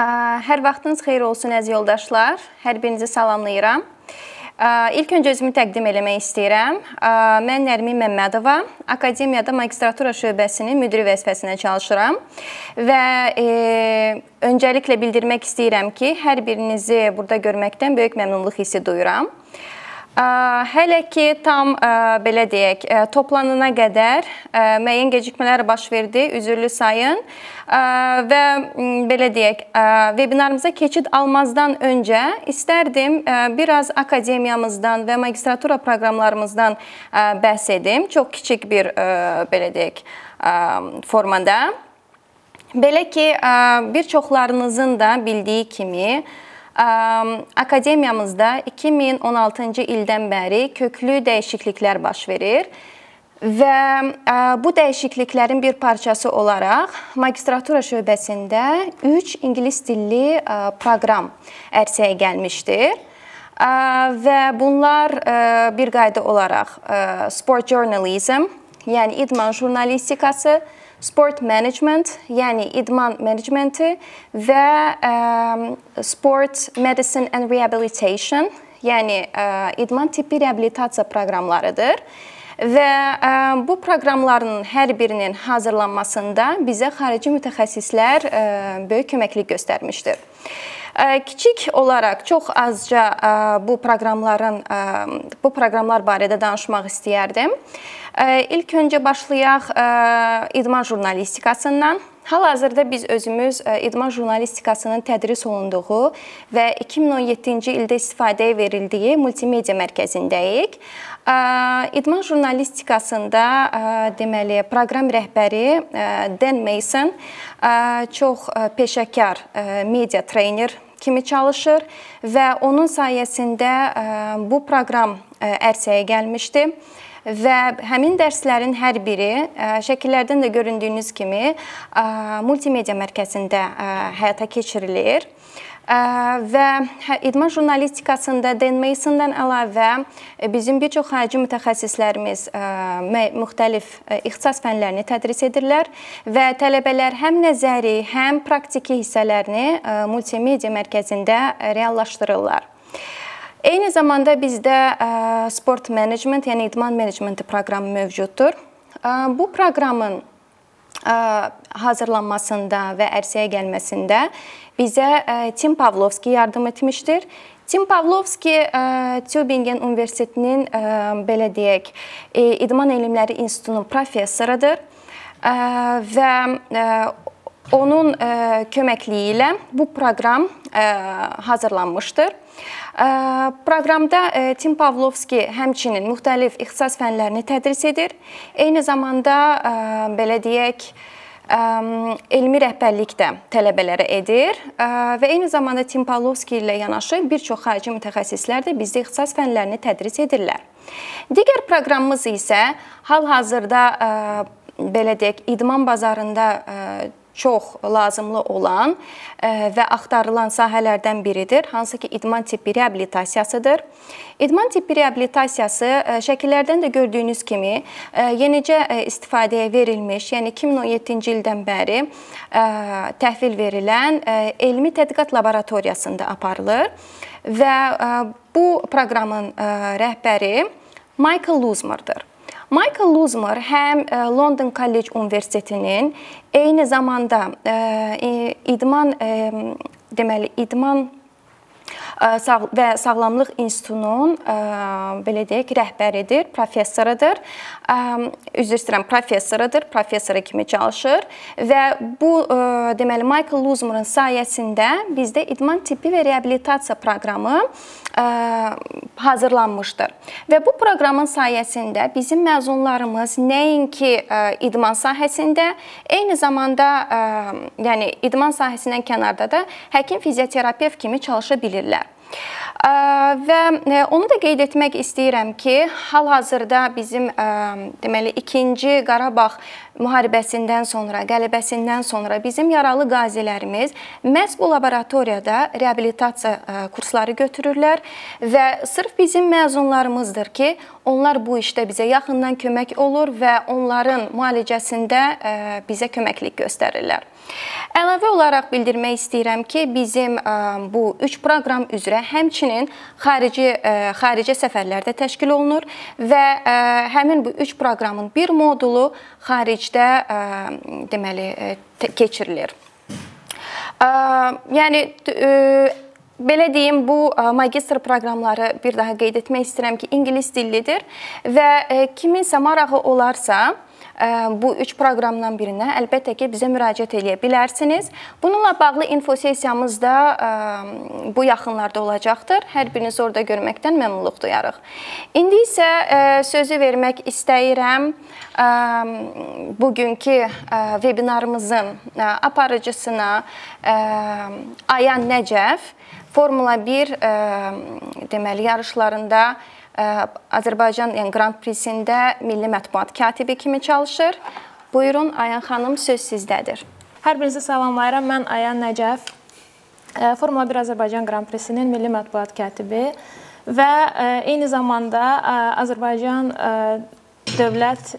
Hər vaxtınız xeyir olsun əziz yoldaşlar. Hər birinizi salamlayıram. İlk öncə özümü təqdim eləmək istəyirəm. Mən Nərmin Məmmədova, Akademiyada magistratura şöbəsinin müdiri vəzifəsində çalışıram və e, öncəliklə bildirmək istəyirəm ki, hər birinizi burada görməkdən böyük məmnunluq hissi duyuram. Hələ ki tam belə deyək, toplanana qədər müəyyən gecikmələr baş verdi, üzrlü sayın və belə deyək, vebinarımıza keçid almazdan öncə istərdim biraz akademiyamızdan və magistratura proqramlarımızdan bəhs edim. Çox kiçik bir belə deyək formada. Belə ki, bir çoxlarınızın da bildiyi kimi Akademiyamızda 2016-cı ildən bəri köklü dəyişikliklər baş verir və bu dəyişikliklərin bir parçası olaraq magistratura şöbəsində 3 ingilis dilli proqram ərsəyə gəlmişdir. Və bunlar bir qayda olaraq sport journalism, yəni idman jurnalistikası, sport management, yəni idman menecmenti və ə, sport medicine and rehabilitation, yəni ə, idman tibbi reabilitasiya proqramlarıdır. Və ə, bu proqramların hər birinin hazırlanmasında bizə xarici mütəxəssislər ə, böyük köməklik göstərmişdir. Kiçik olaraq çox azca bu proqramların bu proqramlar barədə danışmaq istəyərdim. İlk öncə başlayaq idman jurnalistikasından. Hal-hazırda biz özümüz idman jurnalistikasının tədris olunduğu və 2017-ci ildə istifadəyə verildiyi multimedia mərkəzindəyik. İdman jurnalistikasında deməli proqram rəhbəri Dan Mason çox peşəkar media treyner kimi çalışır və onun sayəsində bu proqram ərsəyə gəlmişdi və həmin dərslərin hər biri şəkillərdən də göründüyünüz kimi multimedia mərkəzində həyata keçirilir və hə, idman jurnalistikasında Dan Masondan əlavə e, bizim bir çox xarici mütəxəssislərimiz müxtəlif ixtisas fənlərini tədris edirlər və tələbələr həm nəzəri, həm praktiki hissələrini multimedia mərkəzində reallaşdırırlar. Eyni zamanda bizdə sport menecment, yəni idman menecmenti proqramı mövcuddur. Bu proqramın hazırlanmasında və ərsəyə gəlməsində bizə Tim Pavlovski yardım etmişdir. Tim Pavlovski Tübingen Universitetinin belə deyək, İdman Elmləri İnstitutunun professorudur və onun köməkliyi ilə bu proqram hazırlanmışdır. Proqramda Tim Pavlovski həmçinin müxtəlif ixtisas fənlərini tədris edir. Eyni zamanda belə deyək, elmi rəhbərlik də tələbələrə edir və eyni zamanda Tim Pavlovski ilə yanaşı bir çox xarici mütəxəssislər də bizdə ixtisas fənlərini tədris edirlər. Digər proqramımız isə hal-hazırda belə deyək, idman bazarında çox lazımlı olan və axtarılan sahələrdən biridir, hansı ki, idman tibbi reabilitasiyasıdır. İdman tibbi reabilitasiyası şəkillərdən də gördüyünüz kimi yenicə istifadəyə verilmiş, yəni 2017-ci ildən bəri təhvil verilən elmi tədqiqat laboratoriyasında aparılır və bu proqramın rəhbəri Michael Luzmerdir. Michael Luzmer həm e, London College Universitetinin eyni zamanda e, idman e, deməli idman sağ və Sağlamlıq İnstitutunun belə deyək, rəhbəridir, professorudur. Üzr istəyirəm, professorudur, professoru kimi çalışır və bu deməli Michael Luzmer'ın sayəsində bizdə idman tibbi və reabilitasiya proqramı hazırlanmışdır. Və bu proqramın sayəsində bizim məzunlarımız nəinki idman sahəsində, eyni zamanda yəni idman sahəsindən kənarda da həkim fizioterapevt kimi çalışa bilirlər. Və e, onu da qeyd etmək istəyirəm ki, hal-hazırda bizim deməli 2-ci Qarabağ müharibəsindən sonra, qələbəsindən sonra bizim yaralı qazilərimiz məhz bu laboratoriyada reabilitasiya kursları götürürlər və sırf bizim məzunlarımızdır ki, Onlar bu işdə bizə yaxından kömək olur və onların müalicəsində bizə köməklik göstərirlər. Əlavə olaraq bildirmək istəyirəm ki, bizim bu 3 proqram üzrə həmçinin xarici xaricə səfərlər də təşkil olunur və həmin bu 3 proqramın bir modulu xaricdə deməli keçirilir. Yəni Belə deyim, bu magistr proqramları bir daha qeyd etmək istəyirəm ki, ingilis dillidir və kiminsə marağı olarsa, bu üç proqramdan birinə əlbəttə ki, bizə müraciət edə bilərsiniz. Bununla bağlı info sessiyamız da bu yaxınlarda olacaqdır. Hər birinizi orada görməkdən məmnunluq duyarıq. İndi isə sözü vermək istəyirəm bugünkü vebinarımızın aparıcısına Ayan Nəcəf Formula 1 deməli yarışlarında Azərbaycan yəni Grand Prix-sində milli mətbuat katibi kimi çalışır. Buyurun Ayan xanım, söz sizdədir. Hər birinizi salamlayıram. Mən Ayan Nəcəf. Formula 1 Azərbaycan Grand Prix-sinin milli mətbuat katibi və eyni zamanda Azərbaycan Dövlət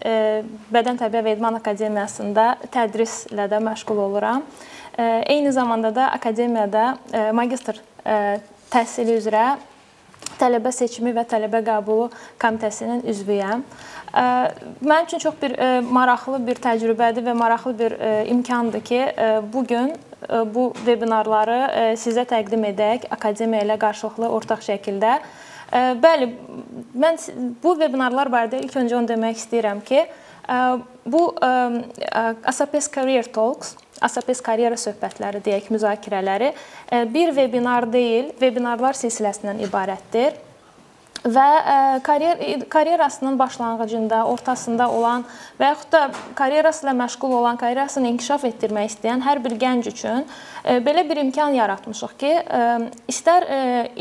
Bədən Təbiə və İdman Akademiyasında tədrislə də məşğul oluram. Eyni zamanda da akademiyada magistr təhsili üzrə tələbə seçimi və tələbə qəbulu komitəsinin üzvüyəm. Mənim üçün çox bir maraqlı bir təcrübədir və maraqlı bir imkandır ki, bu gün bu vebinarları sizə təqdim edək akademiya ilə qarşılıqlı ortaq şəkildə. Bəli, mən bu vebinarlar barədə ilk öncə onu demək istəyirəm ki, bu ASAPES Career Talks ASAPES karyera söhbətləri deyək, müzakirələri e, bir vebinar deyil, vebinarlar silsiləsindən ibarətdir. Və e, karyer karyerasının başlanğıcında, ortasında olan və yaxud da karyerası ilə məşğul olan, karyerasını inkişaf etdirmək istəyən hər bir gənc üçün e, belə bir imkan yaratmışıq ki, istər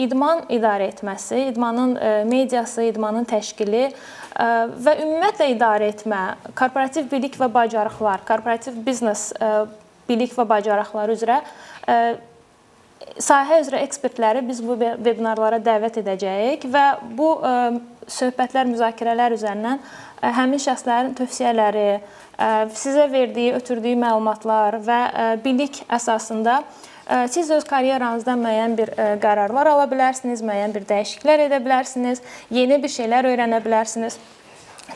idman idarə etməsi, idmanın mediası, idmanın təşkili və ümumiyyətlə idarə etmə, korporativ bilik və bacarıqlar, korporativ biznes bilik və bacarıqları üzrə e, sahə üzrə ekspertləri biz bu vebinarlara dəvət edəcəyik və bu e, söhbətlər, müzakirələr üzərindən e, həmin şəxslərin tövsiyələri, sizə verdiyi, ötürdüyü məlumatlar və bilik əsasında siz öz karyeranızda müəyyən bir qərarlar ala bilərsiniz, müəyyən bir dəyişikliklər edə bilərsiniz, yeni bir şeylər öyrənə bilərsiniz.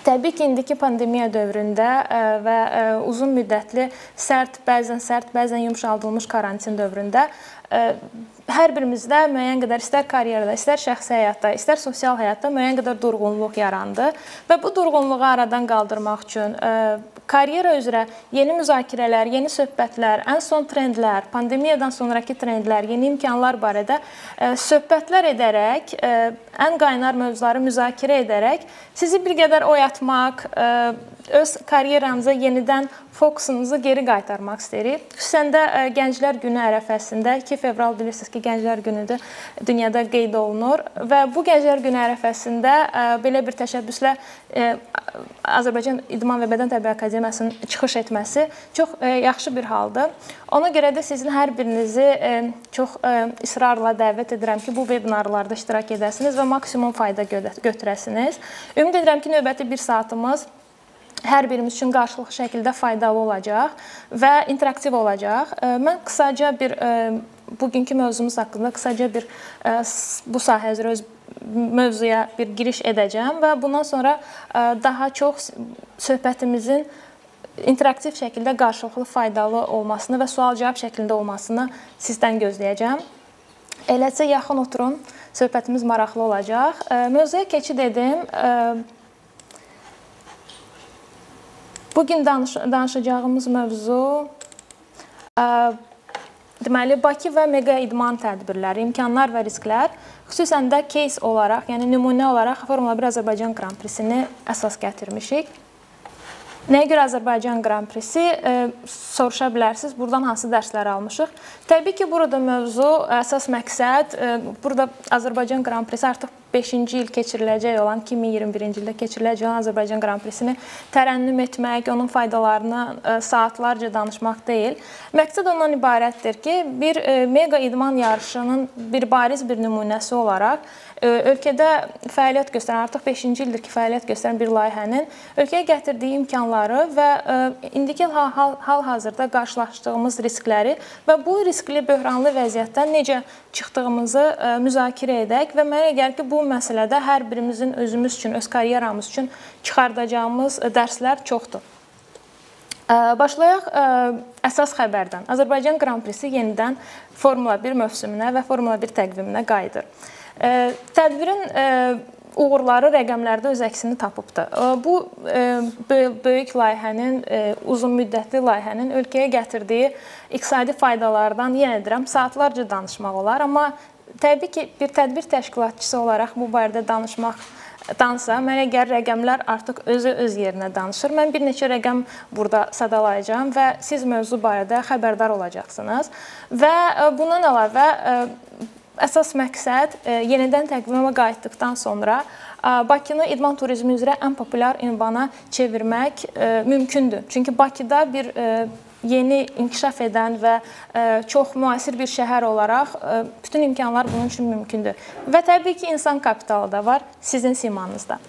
Təbii ki, indiki pandemiya dövründə e, və e, uzun müddətli sərt, bəzən sərt, bəzən yumşaldılmış karantin dövründə e, hər birimizdə müəyyən qədər istər karyerada, istər şəxsi həyatda, istər sosial həyatda müəyyən qədər durğunluq yarandı və bu durğunluğu aradan qaldırmaq üçün karyera üzrə yeni müzakirələr, yeni söhbətlər, ən son trendlər, pandemiyadan sonrakı trendlər, yeni imkanlar barədə söhbətlər edərək, ən qaynar mövzuları müzakirə edərək sizi bir qədər oyatmaq, öz karyeranıza yenidən fokusunuzu geri qaytarmaq istəyirik. Xüsusən də Gənclər Günü ərəfəsində 2 fevral bilirsiniz ki, Gənclər Günüdür, dünyada qeyd olunur və bu Gənclər Günü ərəfəsində belə bir təşəbbüslə Azərbaycan İdman və Bədən Tərbiyə Akademiyasının çıxış etməsi çox yaxşı bir haldır. Ona görə də sizin hər birinizi çox israrla dəvət edirəm ki, bu vebinarlarda iştirak edəsiniz və maksimum fayda götürəsiniz. Ümid edirəm ki, növbəti 1 saatımız hər birimiz üçün qarşılıqlı şəkildə faydalı olacaq və interaktiv olacaq. Mən qısaca bir bugünkü mövzumuz haqqında qısaca bir bu sahə üzrə öz mövzuya bir giriş edəcəm və bundan sonra daha çox söhbətimizin interaktiv şəkildə qarşılıqlı faydalı olmasını və sual-cavab şəklində olmasını sizdən gözləyəcəm. Eləcə yaxın oturun. Söhbətimiz maraqlı olacaq. Mövzuya keçid edim. Bu gün danış danışacağımız mövzu ə, deməli Bakı və Mega idman tədbirləri, imkanlar və risklər, xüsusən də case olaraq, yəni nümunə olaraq Formula 1 Azərbaycan Qran Prisini əsas gətirmişik. Nəyə görə Azərbaycan Qran Prisi e, soruşa bilərsiniz. Burdan hansı dərslər almışıq? Təbii ki, burada mövzu əsas məqsəd e, burada Azərbaycan Qran Prisi artıq 5-ci il keçiriləcək olan 2021-ci ildə keçiriləcək olan Azərbaycan Qran Prisini tərənnüm etmək, onun faydalarını e, saatlarca danışmaq deyil. Məqsəd ondan ibarətdir ki, bir e, mega idman yarışının bir bariz bir nümunəsi olaraq ölkədə fəaliyyət göstərən, artıq 5-ci ildir ki, fəaliyyət göstərən bir layihənin ölkəyə gətirdiyi imkanları və indiki hal-hazırda qarşılaşdığımız riskləri və bu riskli böhranlı vəziyyətdən necə çıxdığımızı müzakirə edək və mənə gəlir ki, bu məsələdə hər birimizin özümüz üçün, öz karyeramız üçün çıxardacağımız dərslər çoxdur. Başlayaq əsas xəbərdən. Azərbaycan Qran Prisi yenidən Formula 1 mövsümünə və Formula 1 təqviminə qayıdır. Tədbirin uğurları rəqəmlərdə öz əksini tapıbdı. Bu böyük layihənin, uzunmüddətli layihənin ölkəyə gətirdiyi iqtisadi faydalardan yenə deyirəm, saatlarca danışmaq olar, amma təbii ki, bir tədbir təşkilatçısı olaraq bu barədə danışmaq dansa mənə gəlir rəqəmlər artıq özü öz yerinə danışır. Mən bir neçə rəqəm burada sadalayacağam və siz mövzu barədə xəbərdar olacaqsınız. Və bundan əlavə Əsas məqsəd e, yenidən təqvimə qayıtdıqdan sonra e, Bakını idman turizmi üzrə ən populyar ünvana çevirmək e, mümkündür. Çünki Bakıda bir yeni inkişaf edən və çox müasir bir şəhər olaraq bütün imkanlar bunun üçün mümkündür. Və təbii ki, insan kapitalı da var sizin simanızda.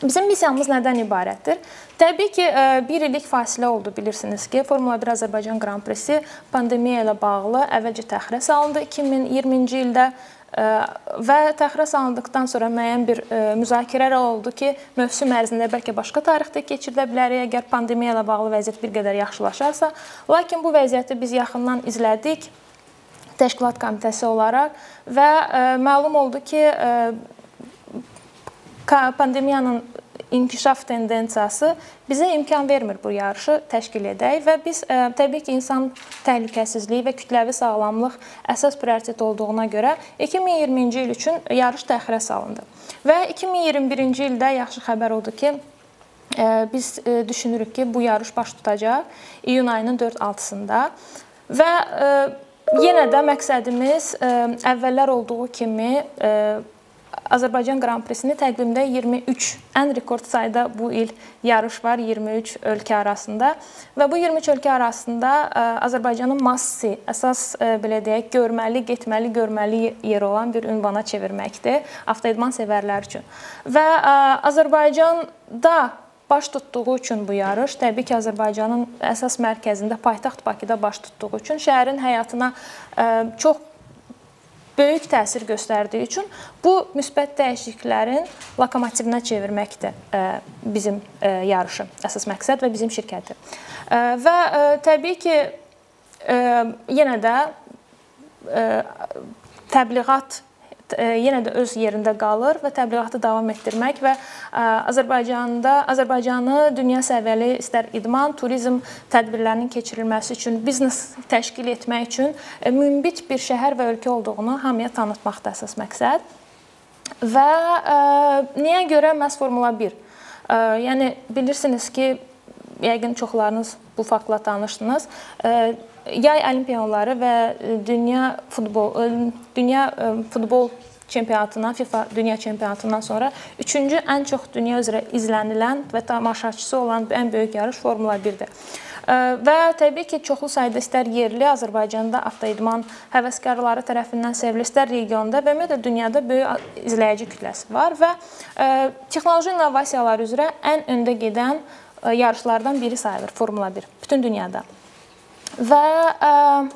Bizim missiyamız nədən ibarətdir? Təbii ki, e, bir illik fasilə oldu bilirsiniz ki, Formula 1 Azərbaycan Qran Prisi pandemiya ilə bağlı əvvəlcə təxirə salındı 2020-ci ildə e, və təxirə salındıqdan sonra müəyyən bir e, müzakirələr oldu ki, mövsüm ərzində bəlkə başqa tarixdə keçirilə bilər əgər pandemiya ilə bağlı vəziyyət bir qədər yaxşılaşarsa. Lakin bu vəziyyəti biz yaxından izlədik təşkilat komitəsi olaraq və məlum oldu ki, pandemiyanın inkişaf tendensiyası bizə imkan vermir bu yarışı təşkil edək və biz ə, e, təbii ki, insan təhlükəsizliyi və kütləvi sağlamlıq əsas prioritet olduğuna görə 2020-ci il üçün yarış təxirə salındı. Və 2021-ci ildə yaxşı xəbər odur ki, ə, e, biz ə, e, düşünürük ki, bu yarış baş tutacaq iyun ayının 4-6-sında və ə, yenə də məqsədimiz ə, əvvəllər olduğu kimi ə, Azərbaycan Qran Prisini təqvimdə 23 ən rekord sayda bu il yarış var 23 ölkə arasında və bu 23 ölkə arasında e, Azərbaycanın massi əsas e, belə deyək görməli, getməli, görməli yer olan bir ünvana çevirməkdir avtoidman sevərlər üçün. Və e, Azərbaycanda baş tutduğu üçün bu yarış təbii ki, Azərbaycanın əsas mərkəzində paytaxt Bakıda baş tutduğu üçün şəhərin həyatına çox böyük təsir göstərdiyi üçün bu müsbət dəyişikliklərin lokomotivinə çevirməkdir e, bizim e, yarışı əsas məqsəd və bizim şirkəti. E, və təbii ki, yenə də təbliğat yenə də öz yerində qalır və təbliğatı davam etdirmək və e, Azərbaycanda Azərbaycanı dünya səviyyəli istər idman, turizm tədbirlərinin keçirilməsi üçün, biznes təşkil etmək üçün e, münbit bir şəhər və ölkə olduğunu hamıya tanıtmaqdır əsas məqsəd. Və niyə görə məhz Formula 1? Yəni bilirsiniz ki, yəqin çoxlarınız bu faktla tanışdınız yay olimpiyaları və dünya futbol dünya futbol çempionatından, FIFA dünya çempionatından sonra 3-cü ən çox dünya üzrə izlənilən və tamaşaçısı olan ən böyük yarış Formula 1-dir. Və təbii ki, çoxlu sayda istər yerli Azərbaycanda avtoidman həvəskarları tərəfindən sevilir, istər regionda və ümumiyyətlə dünyada böyük izləyici kütləsi var və texnoloji innovasiyalar üzrə ən öndə gedən yarışlardan biri sayılır Formula 1 bütün dünyada və ə,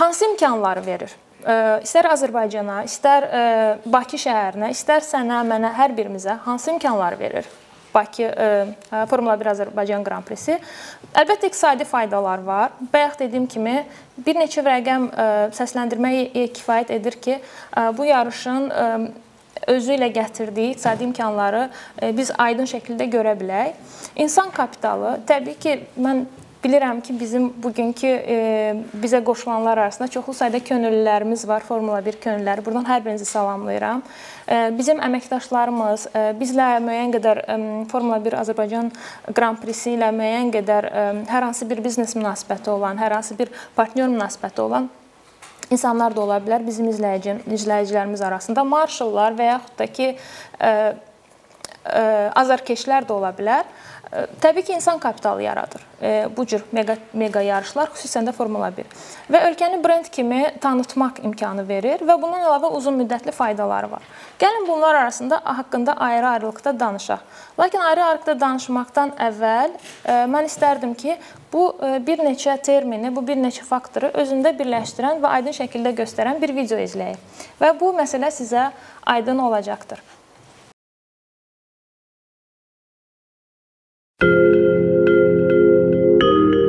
hansı imkanları verir? Ə, istər Azərbaycana, istər ə, Bakı şəhərinə, istər sənə, mənə, hər birimizə hansı imkanları verir? Bakı ə, Formula 1 Azərbaycan Qran Prisi. Əlbəttə iqtisadi faydalar var. Bayaq dediyim kimi bir neçə rəqəm ə, səsləndirməyə kifayət edir ki, ə, bu yarışın ə, özü ilə gətirdiyi iqtisadi imkanları biz aydın şəkildə görə bilək. İnsan kapitalı, təbii ki, mən Bilirəm ki, bizim bugünkü e, bizə qoşulanlar arasında çoxlu sayda könüllülərimiz var, Formula 1 könüllüləri. Buradan hər birinizi salamlayıram. E, bizim əməkdaşlarımız e, bizlə müəyyən qədər e, Formula 1 Azərbaycan Qran Prisi ilə müəyyən qədər e, hər hansı bir biznes münasibəti olan, hər hansı bir partnyor münasibəti olan insanlar da ola bilər bizim izləyici izləyicilərimiz arasında marşallar və yaxud da ki ə, ə, azarkeşlər də ola bilər. Təbii ki, insan kapitalı yaradır. Bu cür mega mega yarışlar, xüsusən də Formula 1 və ölkəni brend kimi tanıtmaq imkanı verir və bundan əlavə uzun müddətli faydaları var. Gəlin bunlar arasında haqqında ayrı-ayrılıqda danışaq. Lakin ayrı-ayrılıqda danışmaqdan əvvəl mən istərdim ki, bu bir neçə termini, bu bir neçə faktoru özündə birləşdirən və aydın şəkildə göstərən bir video izləyək. Və bu məsələ sizə aydın olacaqdır. thank you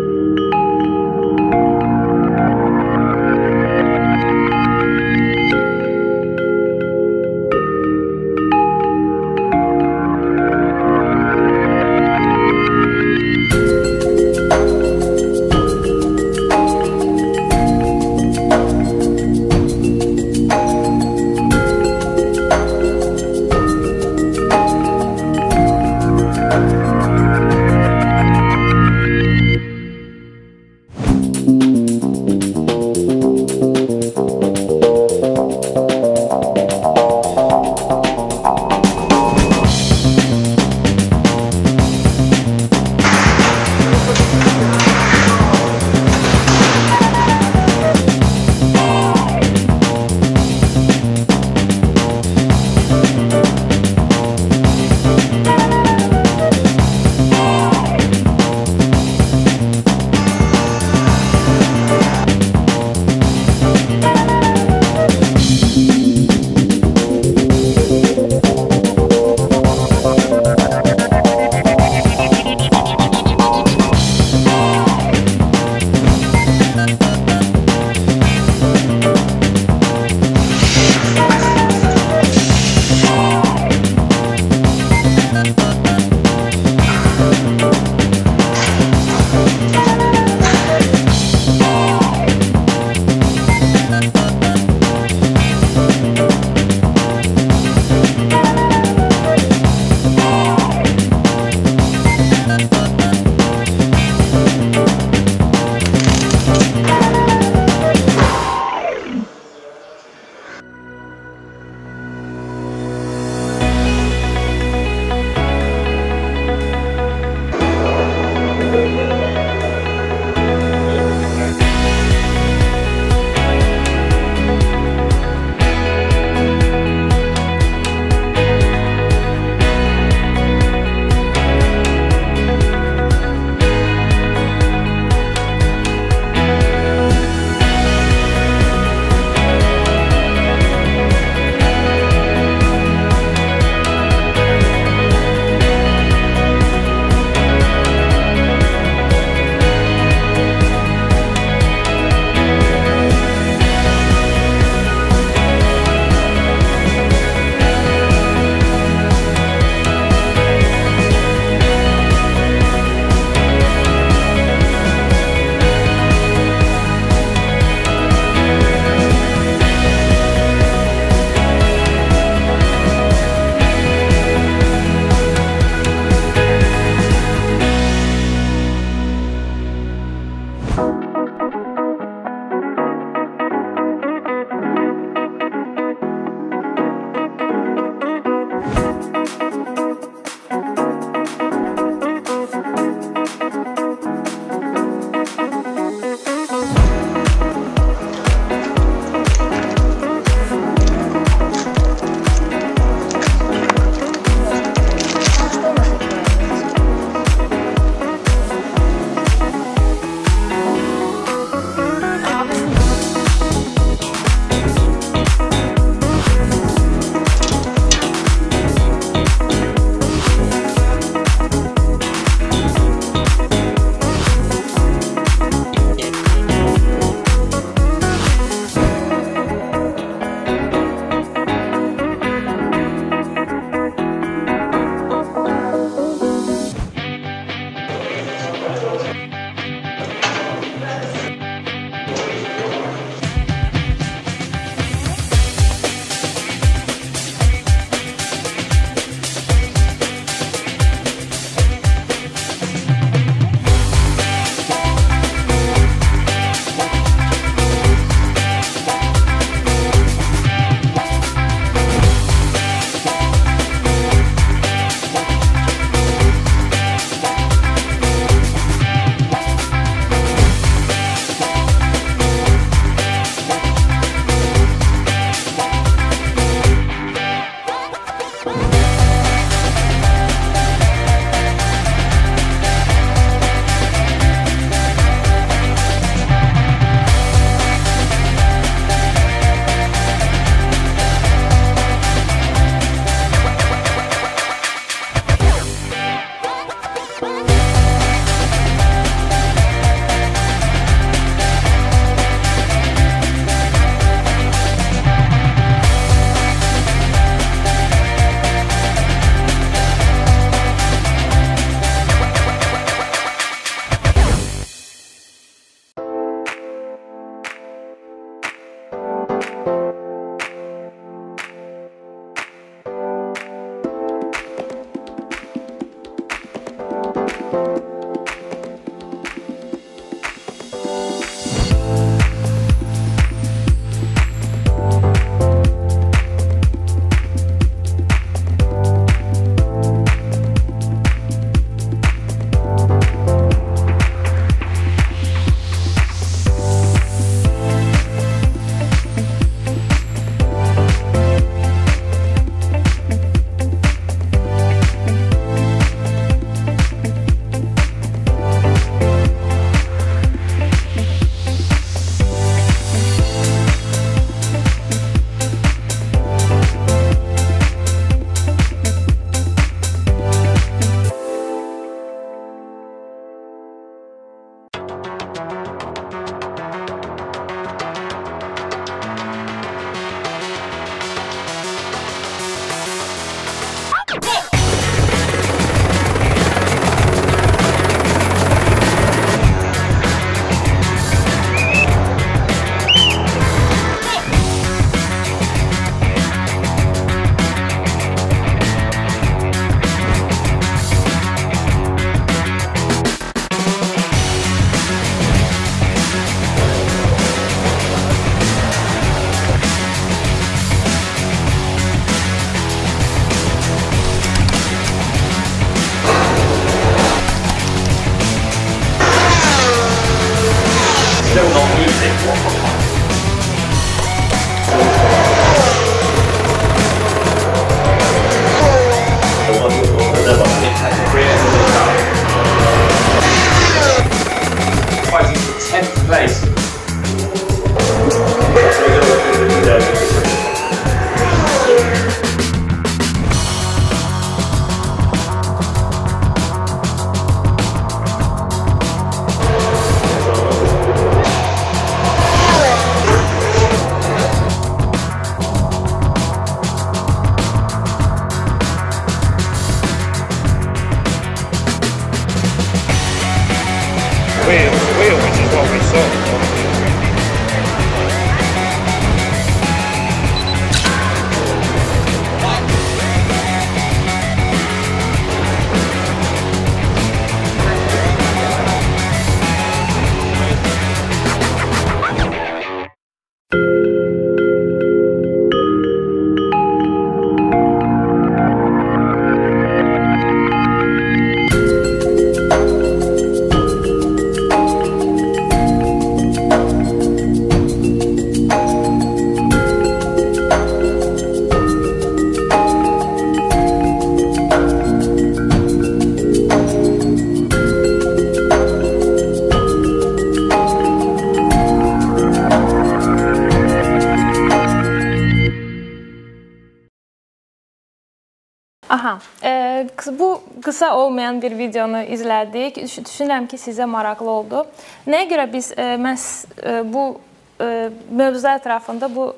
olmayan bir videonu izlədik. Düş- Düşünürəm ki, sizə maraqlı oldu. Nəyə görə biz e, məhz e, bu e, mövzu ətrafında bu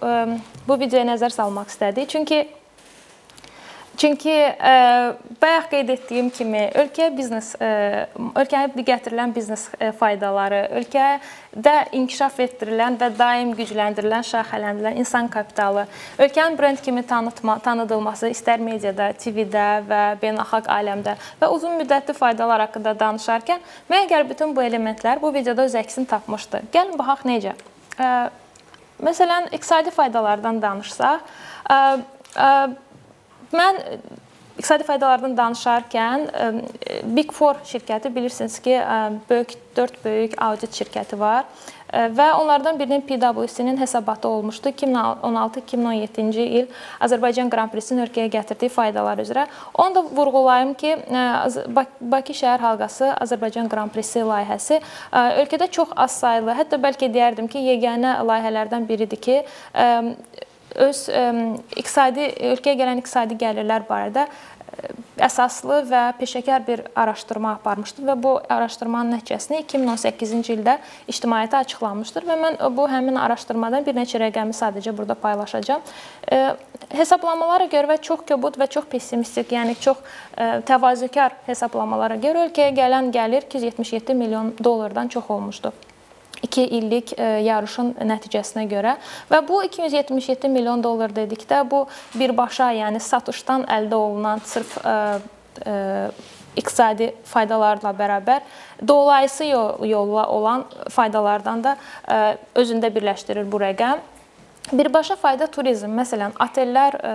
bu videoya nəzər salmaq istədik? Çünki Çünki bayaq qeyd etdiyim kimi ölkəyə biznes ə, ölkəyə gətirilən biznes ə, faydaları, ölkədə inkişaf etdirilən və daim gücləndirilən, şaxələndirilən insan kapitalı, ölkənin brend kimi tanıtma, tanıdılması istər mediada, TV-də və beynəlxalq aləmdə və uzun müddətli faydalar haqqında danışarkən mən əgər bütün bu elementlər bu videoda öz əksini tapmışdı. Gəlin baxaq necə. Ə, məsələn, iqtisadi faydalardan danışsaq, Mən iqtisadi faydalardan danışarkən Big 4 şirkəti bilirsiniz ki, böyük 4 böyük audit şirkəti var və onlardan birinin PwC-nin hesabatı olmuşdu 2016-2017-ci il Azərbaycan Qran Prix-sinin ölkəyə gətirdiyi faydalar üzrə. Onu da vurğulayım ki, Bakı şəhər halqası Azərbaycan Qran Prix-si layihəsi ölkədə çox az saylı, hətta bəlkə deyərdim ki, yeganə layihələrdən biridir ki, öz ə, iqtisadi ölkəyə gələn iqtisadi gəlirlər barədə əsaslı və peşəkar bir araşdırma aparmışdı və bu araşdırmanın nəticəsini 2018-ci ildə ictimaiyyətə açıqlanmışdır və mən bu həmin araşdırmadan bir neçə rəqəmi sadəcə burada paylaşacağam. Hesablamalara görə çox kobud və çox pessimistik, yəni çox təvazökar hesablamalara görə ölkəyə gələn gəlir 277 milyon dollardan çox olmuşdu. 2 illik e, yarışın nəticəsinə görə və bu 277 milyon dollar dedikdə bu birbaşa, yəni satışdan əldə olunan sırf e, e, iqtisadi faydalarla bərabər dolayısı yolla olan faydalardan da özündə birləşdirir bu rəqəm. Birbaşa fayda turizm, məsələn, otellər ə,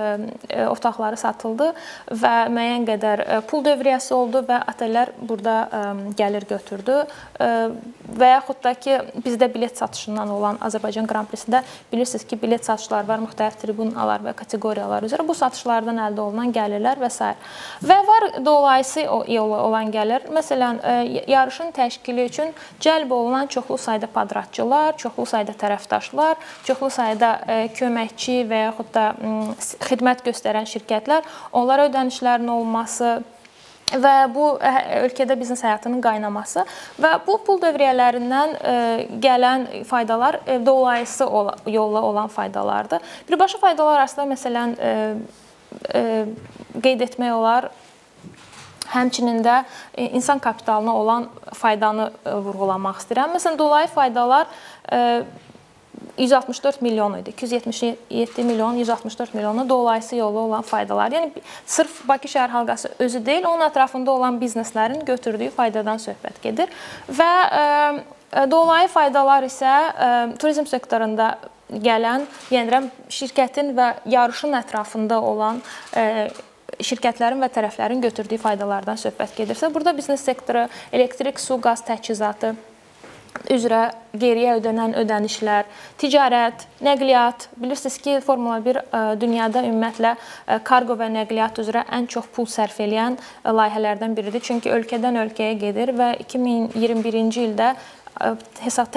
ə, otaqları satıldı və müəyyən qədər ə, pul dövriyyəsi oldu və otellər burada gəlir götürdü. Və yaxud da ki, bizdə bilet satışından olan Azərbaycan Qran Prix-sində bilirsiniz ki, bilet satışları var, müxtəlif tribunalar və kateqoriyalar üzrə. Bu satışlardan əldə olunan gəlirlər və s. Və var dolayısı olan gəlir. Məsələn, yarışın təşkili üçün cəlb olunan çoxlu sayda padratçılar, çoxlu sayda tərəfdaşlar, çoxlu sayda köməkçi və yaxud da xidmət göstərən şirkətlər onlara ödənişlərin olması və bu ölkədə biznes həyatının qaynaması və bu pul dövriyyələrindən gələn faydalar dolayısı yolla olan faydalardır. Birbaşa faydalar arasında məsələn qeyd etmək olar Həmçinin də insan kapitalına olan faydanı vurğulamaq istəyirəm. Məsələn, dolayı faydalar 164 milyon idi. 277 milyon, 164 milyonu dolayısı yolu olan faydalar. Yəni sırf Bakı şəhər halqası özü deyil, onun ətrafında olan bizneslərin götürdüyü faydadan söhbət gedir. Və ə, e, dolayı faydalar isə ə, e, turizm sektorunda gələn, yəni şirkətin və yarışın ətrafında olan ə, e, şirkətlərin və tərəflərin götürdüyü faydalardan söhbət gedirsə, burada biznes sektoru, elektrik, su, qaz təchizatı, üzrə geriyə ödənən ödənişlər, ticarət, nəqliyyat, bilirsiniz ki, Formula 1 dünyada ümumiyyətlə kargo və nəqliyyat üzrə ən çox pul sərf edən layihələrdən biridir. Çünki ölkədən ölkəyə gedir və 2021-ci ildə hesab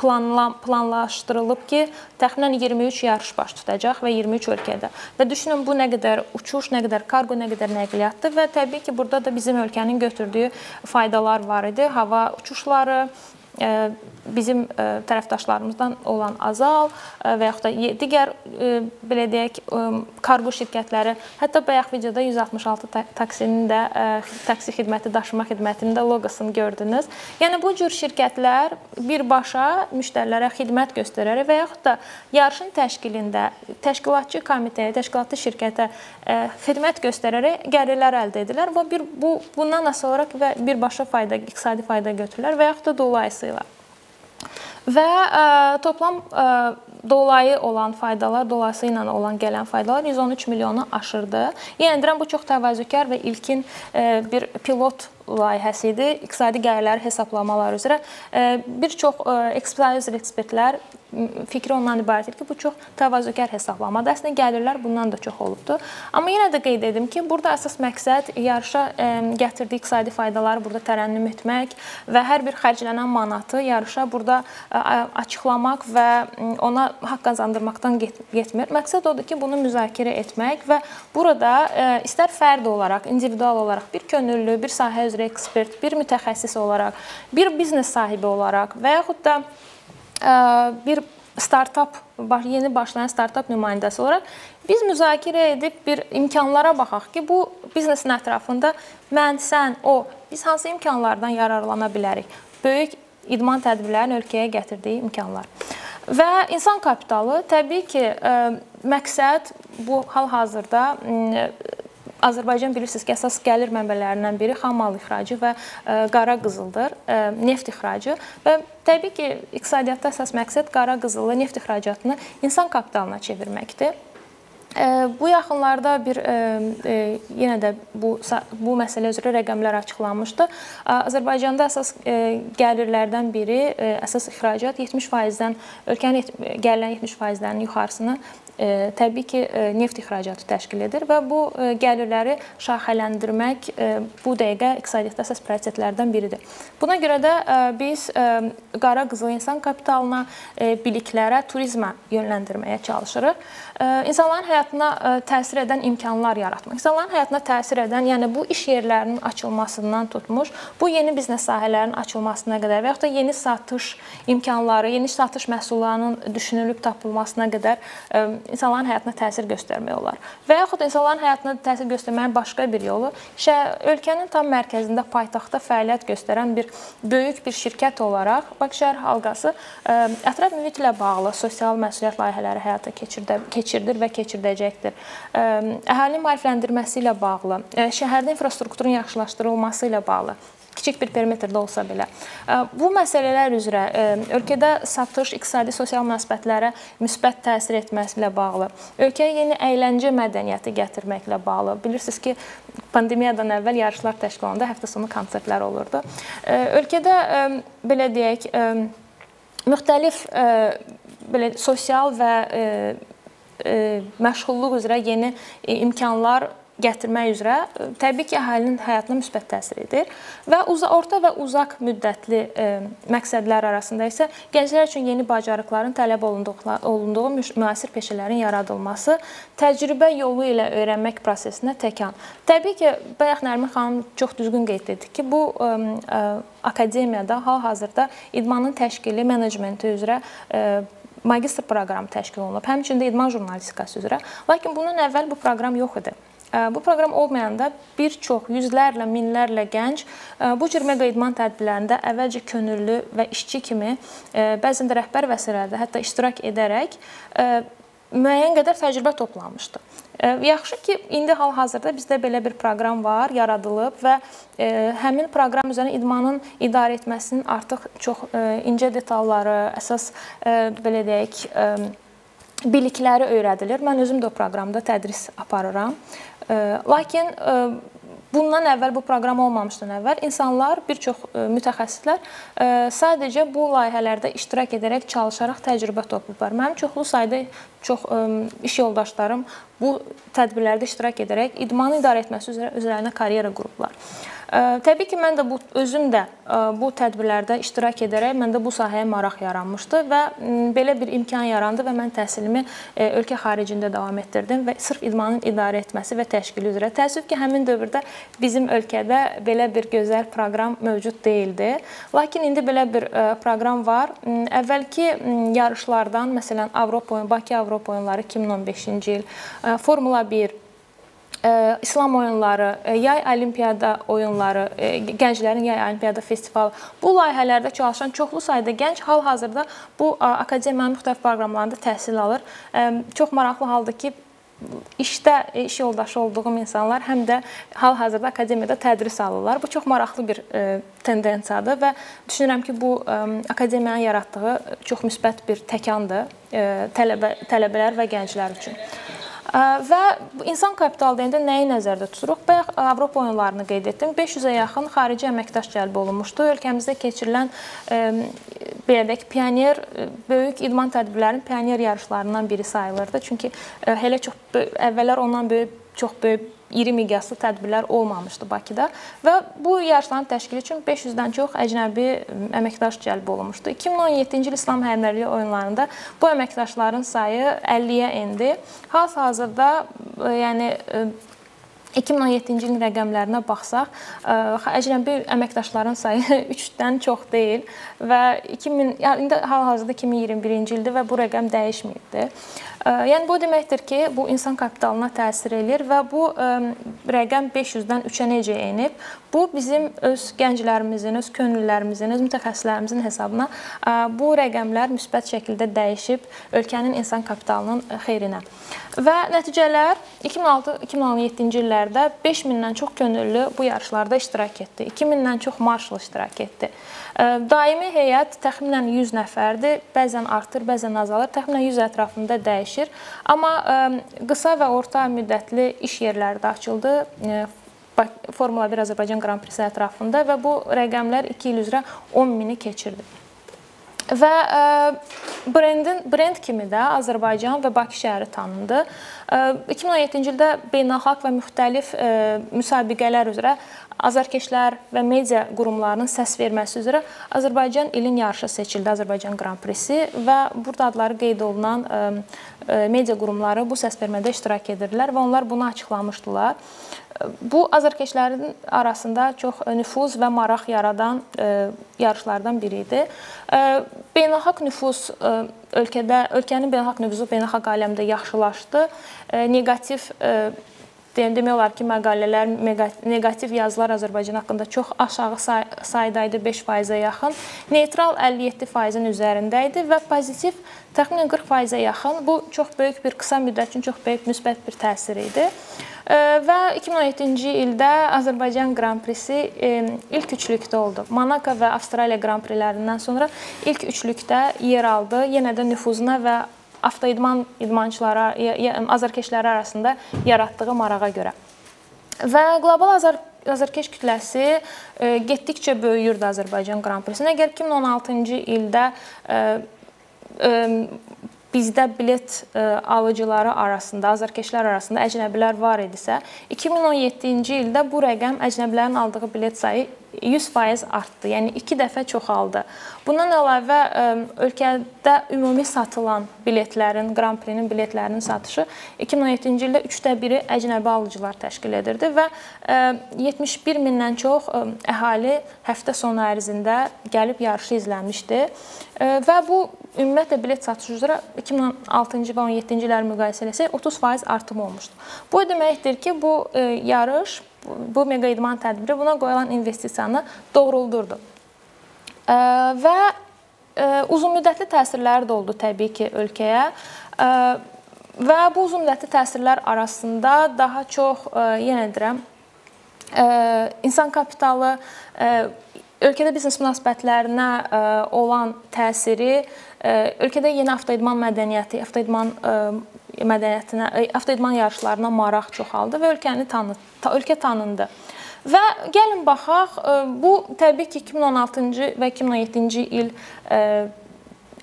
planla planlaşdırılıb ki, təxminən 23 yarış baş tutacaq və 23 ölkədə. Və düşünün bu nə qədər uçuş, nə qədər kargo, nə qədər nəqliyyatdır və təbii ki, burada da bizim ölkənin götürdüyü faydalar var idi. Hava uçuşları, bizim tərəfdaşlarımızdan olan Azal və yaxud da digər belə deyək kargo şirkətləri, hətta bayaq videoda 166 taksinin də taksi xidməti, daşıma xidmətinin də loqosunu gördünüz. Yəni bu cür şirkətlər birbaşa müştərilərə xidmət göstərərək və yaxud da yarışın təşkilində təşkilatçı komitəyə, təşkilatçı şirkətə xidmət göstərərək gəlirlər əldə edirlər və bir bu bundan asılı olaraq və birbaşa fayda, iqtisadi fayda götürürlər və yaxud da dolayısı vasitəsilə. Və ə, e, toplam ə, e, dolayı olan faydalar, dolayısı ilə olan gələn faydalar 113 milyonu aşırdı. Yəni deyirəm bu çox təvazökar və ilkin ə, e, bir pilot layihəsi idi. İqtisadi gəlirləri hesablamalar üzrə bir çox ekspert ekspertlər fikri ondan ibarətdir ki, bu çox təvazökar hesablamadır. Əslində gəlirlər bundan da çox olubdu. Amma yenə də qeyd edim ki, burada əsas məqsəd yarışa gətirdiyi iqtisadi faydaları burada tərənnüm etmək və hər bir xərclənən manatı yarışa burada açıqlamaq və ona haqq qazandırmaqdan getmir. Məqsəd odur ki, bunu müzakirə etmək və burada istər fərd olaraq, individual olaraq bir könüllü, bir sahə üzrə ekspert, bir mütəxəssis olaraq, bir biznes sahibi olaraq və yaxud da bir startap yeni başlayan startap nümayəndəsi olaraq biz müzakirə edib bir imkanlara baxaq ki, bu biznesin ətrafında mən, sən, o biz hansı imkanlardan yararlana bilərik? Böyük idman tədbirlərinin ölkəyə gətirdiyi imkanlar. Və insan kapitalı təbii ki, məqsəd bu hal-hazırda Azərbaycan bilirsiniz ki, əsas gəlir mənbələrindən biri xam mal ixracı və e, qara qızıldır, e, neft ixracı və təbii ki, iqtisadiyyatda əsas məqsəd qara qızılı neft ixracatını insan kapitalına çevirməkdir. E, bu yaxınlarda bir yenə də bu bu məsələ üzrə rəqəmlər açıqlanmışdı. Azərbaycanda əsas gəlirlərdən biri əsas ixracat 70%-dən ölkənin gəlirlərin 70%-dən yuxarısını təbii ki, e, neft ixracatı təşkil edir və bu e, gəlirləri şaxələndirmək e, bu dəqiqə iqtisadiyyatda əsas prioritetlərdən biridir. Buna görə də biz qara qızıl insan kapitalına, biliklərə, turizmə yönləndirməyə çalışırıq. E, insanların həyatına e, təsir edən imkanlar yaratmaq. İnsanların həyatına təsir edən, yəni bu iş yerlərinin açılmasından tutmuş, bu yeni biznes sahələrinin açılmasına qədər və yaxud da yeni satış imkanları, yeni satış məhsullarının düşünülüb tapılmasına qədər e, insanların həyatına təsir göstərmək olar. Və yaxud insanların həyatına təsir göstərməyin başqa bir yolu ölkənin tam mərkəzində paytaxtda fəaliyyət göstərən bir böyük bir şirkət olaraq Bakı şəhər halqası ətraf mühit ilə bağlı sosial məsuliyyət layihələri həyata keçirdə, keçirdir və keçirdəcəkdir. Əhalinin maarifləndirməsi ilə bağlı, şəhərdə infrastrukturun yaxşılaşdırılması ilə bağlı kiçik bir perimetrdə olsa belə. Bu məsələlər üzrə ölkədə satış, iqtisadi, sosial münasibətlərə müsbət təsir etməsi ilə bağlı, ölkəyə yeni əyləncə mədəniyyəti gətirməklə bağlı. Bilirsiniz ki, pandemiyadan əvvəl yarışlar təşkil olunanda həftə sonu konsertlər olurdu. Ölkədə belə deyək, müxtəlif belə sosial və məşğulluq üzrə yeni imkanlar gətirmək üzrə e, təbii ki, əhalinin həyatına müsbət təsir edir və orta və uzaq müddətli e, məqsədlər arasında isə gənclər üçün yeni bacarıqların tələb olunduğu, müasir peşələrin yaradılması, təcrübə yolu ilə öyrənmək prosesinə təkan. Təbii ki, bayaq Nərmin xanım çox düzgün qeyd etdi ki, bu akademiyada hal-hazırda idmanın təşkili, menecmenti üzrə magistr proqramı təşkil olunub. Həmçinin də idman jurnalistikası üzrə. Lakin bundan əvvəl bu proqram yox idi. Bu proqram olmayanda bir çox yüzlərlə, minlərlə gənc bu cür mega idman tədbirlərində əvvəlcə könüllü və işçi kimi, bəzən də rəhbər vəzifələrdə hətta iştirak edərək müəyyən qədər təcrübə toplamışdı. Yaxşı ki, indi hal-hazırda bizdə belə bir proqram var, yaradılıb və həmin proqram üzrə idmanın idarə etməsinin artıq çox incə detalları, əsas belə deyək, bilikləri öyrədilir. Mən özüm də o proqramda tədris aparıram. Lakin bundan əvvəl bu proqram olmamışdan əvvəl insanlar, bir çox mütəxəssislər sadəcə bu layihələrdə iştirak edərək, çalışaraq təcrübə toplayıblar. Mənim çoxlu sayda çox iş yoldaşlarım bu tədbirlərdə iştirak edərək idmanı idarə etməsi üzrə özlərinə karyera qurublar. Təbii ki, mən də bu özüm də bu tədbirlərdə iştirak edərək məndə bu sahəyə maraq yaranmışdı və belə bir imkan yarandı və mən təhsilimi ölkə xaricində davam etdirdim və sırf idmanın idarə etməsi və təşkili üzrə. Təəssüf ki, həmin dövrdə bizim ölkədə belə bir gözəl proqram mövcud deyildi. Lakin indi belə bir proqram var. Əvvəlki yarışlardan, məsələn, Avropa oyunu, Bakı Avropa oyunları 2015-ci il, Formula 1 İslam oyunları, yay olimpiada oyunları, gənclərin yay olimpiada festivalı bu layihələrdə çalışan çoxlu sayda gənc hal-hazırda bu akademiyanın müxtəlif proqramlarında təhsil alır. Çox maraqlı haldır ki, işdə iş yoldaşı olduğum insanlar həm də hal-hazırda akademiyada tədris alırlar. Bu çox maraqlı bir tendensiyadır və düşünürəm ki, bu akademiyanın yaratdığı çox müsbət bir təkandır tələbə tələbələr və gənclər üçün. Və insan kapitalı deyəndə nəyi nəzərdə tuturuq? Bayaq Avropa oyunlarını qeyd etdim. 500-ə yaxın xarici əməkdaş cəlb olunmuşdu. Ölkəmizdə keçirilən belə deyək, pioner böyük idman tədbirlərinin pioner yarışlarından biri sayılırdı. Çünki hələ çox əvvəllər ondan böyük çox böyük iri miqyaslı tədbirlər olmamışdı Bakıda və bu yarışların təşkili üçün 500-dən çox əcnəbi əməkdaş cəlb olunmuşdu. 2017-ci il İslam hərmərliyi oyunlarında bu əməkdaşların sayı 50-yə endi. Hal-hazırda yəni 2017-ci ilin rəqəmlərinə baxsaq, əcnəbi əməkdaşların sayı 3-dən çox deyil və 2000 yəni indi hal-hazırda 2021-ci ildir və bu rəqəm dəyişməyibdi. Yəni bu deməkdir ki, bu insan kapitalına təsir eləyir və bu rəqəm 500-dən 3-ə necə enib? Bu bizim öz gənclərimizin, öz könüllülərimizin, öz mütəxəssislərimizin hesabına bu rəqəmlər müsbət şəkildə dəyişib ölkənin insan kapitalının xeyrinə. Və nəticələr 2006-2017-ci illərdə 5000-dən çox könüllü bu yarışlarda iştirak etdi. 2000-dən çox marşal iştirak etdi. Daimi heyət təxminən 100 nəfərdir. Bəzən artır, bəzən azalır. Təxminən 100 ətrafında dəyişir. Amma qısa və orta müddətli iş yerləri də açıldı. Formula 1 Azərbaycan Qran Prisi ətrafında və bu rəqəmlər 2 il üzrə 10 mini keçirdi. Və brendin brend kimi də Azərbaycan və Bakı şəhəri tanındı. 2017-ci ildə beynəlxalq və müxtəlif müsabiqələr üzrə azarkeşlər və media qurumlarının səs verməsi üzrə Azərbaycan ilin yarışı seçildi, Azərbaycan Qran Prisi və burada adları qeyd olunan media qurumları bu səsvermədə iştirak edirlər və onlar bunu açıqlamışdılar. Bu azarkeşlərin arasında çox nüfuz və maraq yaradan yarışlardan biri idi. Beynəlxalq nüfuz ölkədə ölkənin beynəlxalq nüfuzu beynəlxalq aləmdə yaxşılaşdı. Neqativ demək olar ki, məqalələr, neqativ yazılar Azərbaycan haqqında çox aşağı sayda idi, 5%-ə yaxın. Neytral 57%-in üzərində idi və pozitiv təxminən 40%-ə yaxın. Bu çox böyük bir qısa müddət üçün çox böyük müsbət bir təsir idi. Və 2017-ci ildə Azərbaycan Qran Prisi ilk üçlükdə oldu. Monako və Avstraliya Qran Prilərindən sonra ilk üçlükdə yer aldı. Yenə də nüfuzuna və avtoidman idmançılara, azarkeşləri arasında yaratdığı marağa görə. Və qlobal azar azarkeş kütləsi e, getdikcə böyüyürdü Azərbaycan Qran Prisinə. Əgər 2016-cı ildə e, e, bizdə bilet alıcıları arasında, azarkeşlər arasında əcnəbilər var idisə, 2017-ci ildə bu rəqəm əcnəbilərin aldığı bilet sayı 100% artdı. Yəni 2 dəfə çoxaldı. Bundan əlavə ölkədə ümumi satılan biletlərin, Qran Prix-nin biletlərinin satışı 2017-ci ildə 3də 1-i əcnəbi alıcılar təşkil edirdi və 71 mindən çox əhali həftə sonu ərzində gəlib yarışı izləmişdi. Və bu ümumiyyətlə bilet satışı üzrə 2006-cı və 17-ci illəri müqayisə etsək 30% artım olmuşdu. Bu deməkdir ki, bu yarış bu mega idman tədbiri buna qoyulan investisiyanı doğruldurdu. Və uzunmüddətli təsirləri də oldu təbii ki, ölkəyə. Və bu uzunmüddətli təsirlər arasında daha çox yenə deyirəm, insan kapitalı, ölkədə biznes münasibətlərinə olan təsiri, ölkədə yeni avtoidman mədəniyyəti, avtoidman mədəniyyətinə, avtoidman yarışlarına maraq çoxaldı və ölkəni tanı, ölkə tanındı. Və gəlin baxaq, bu təbii ki 2016-cı və 2017-ci il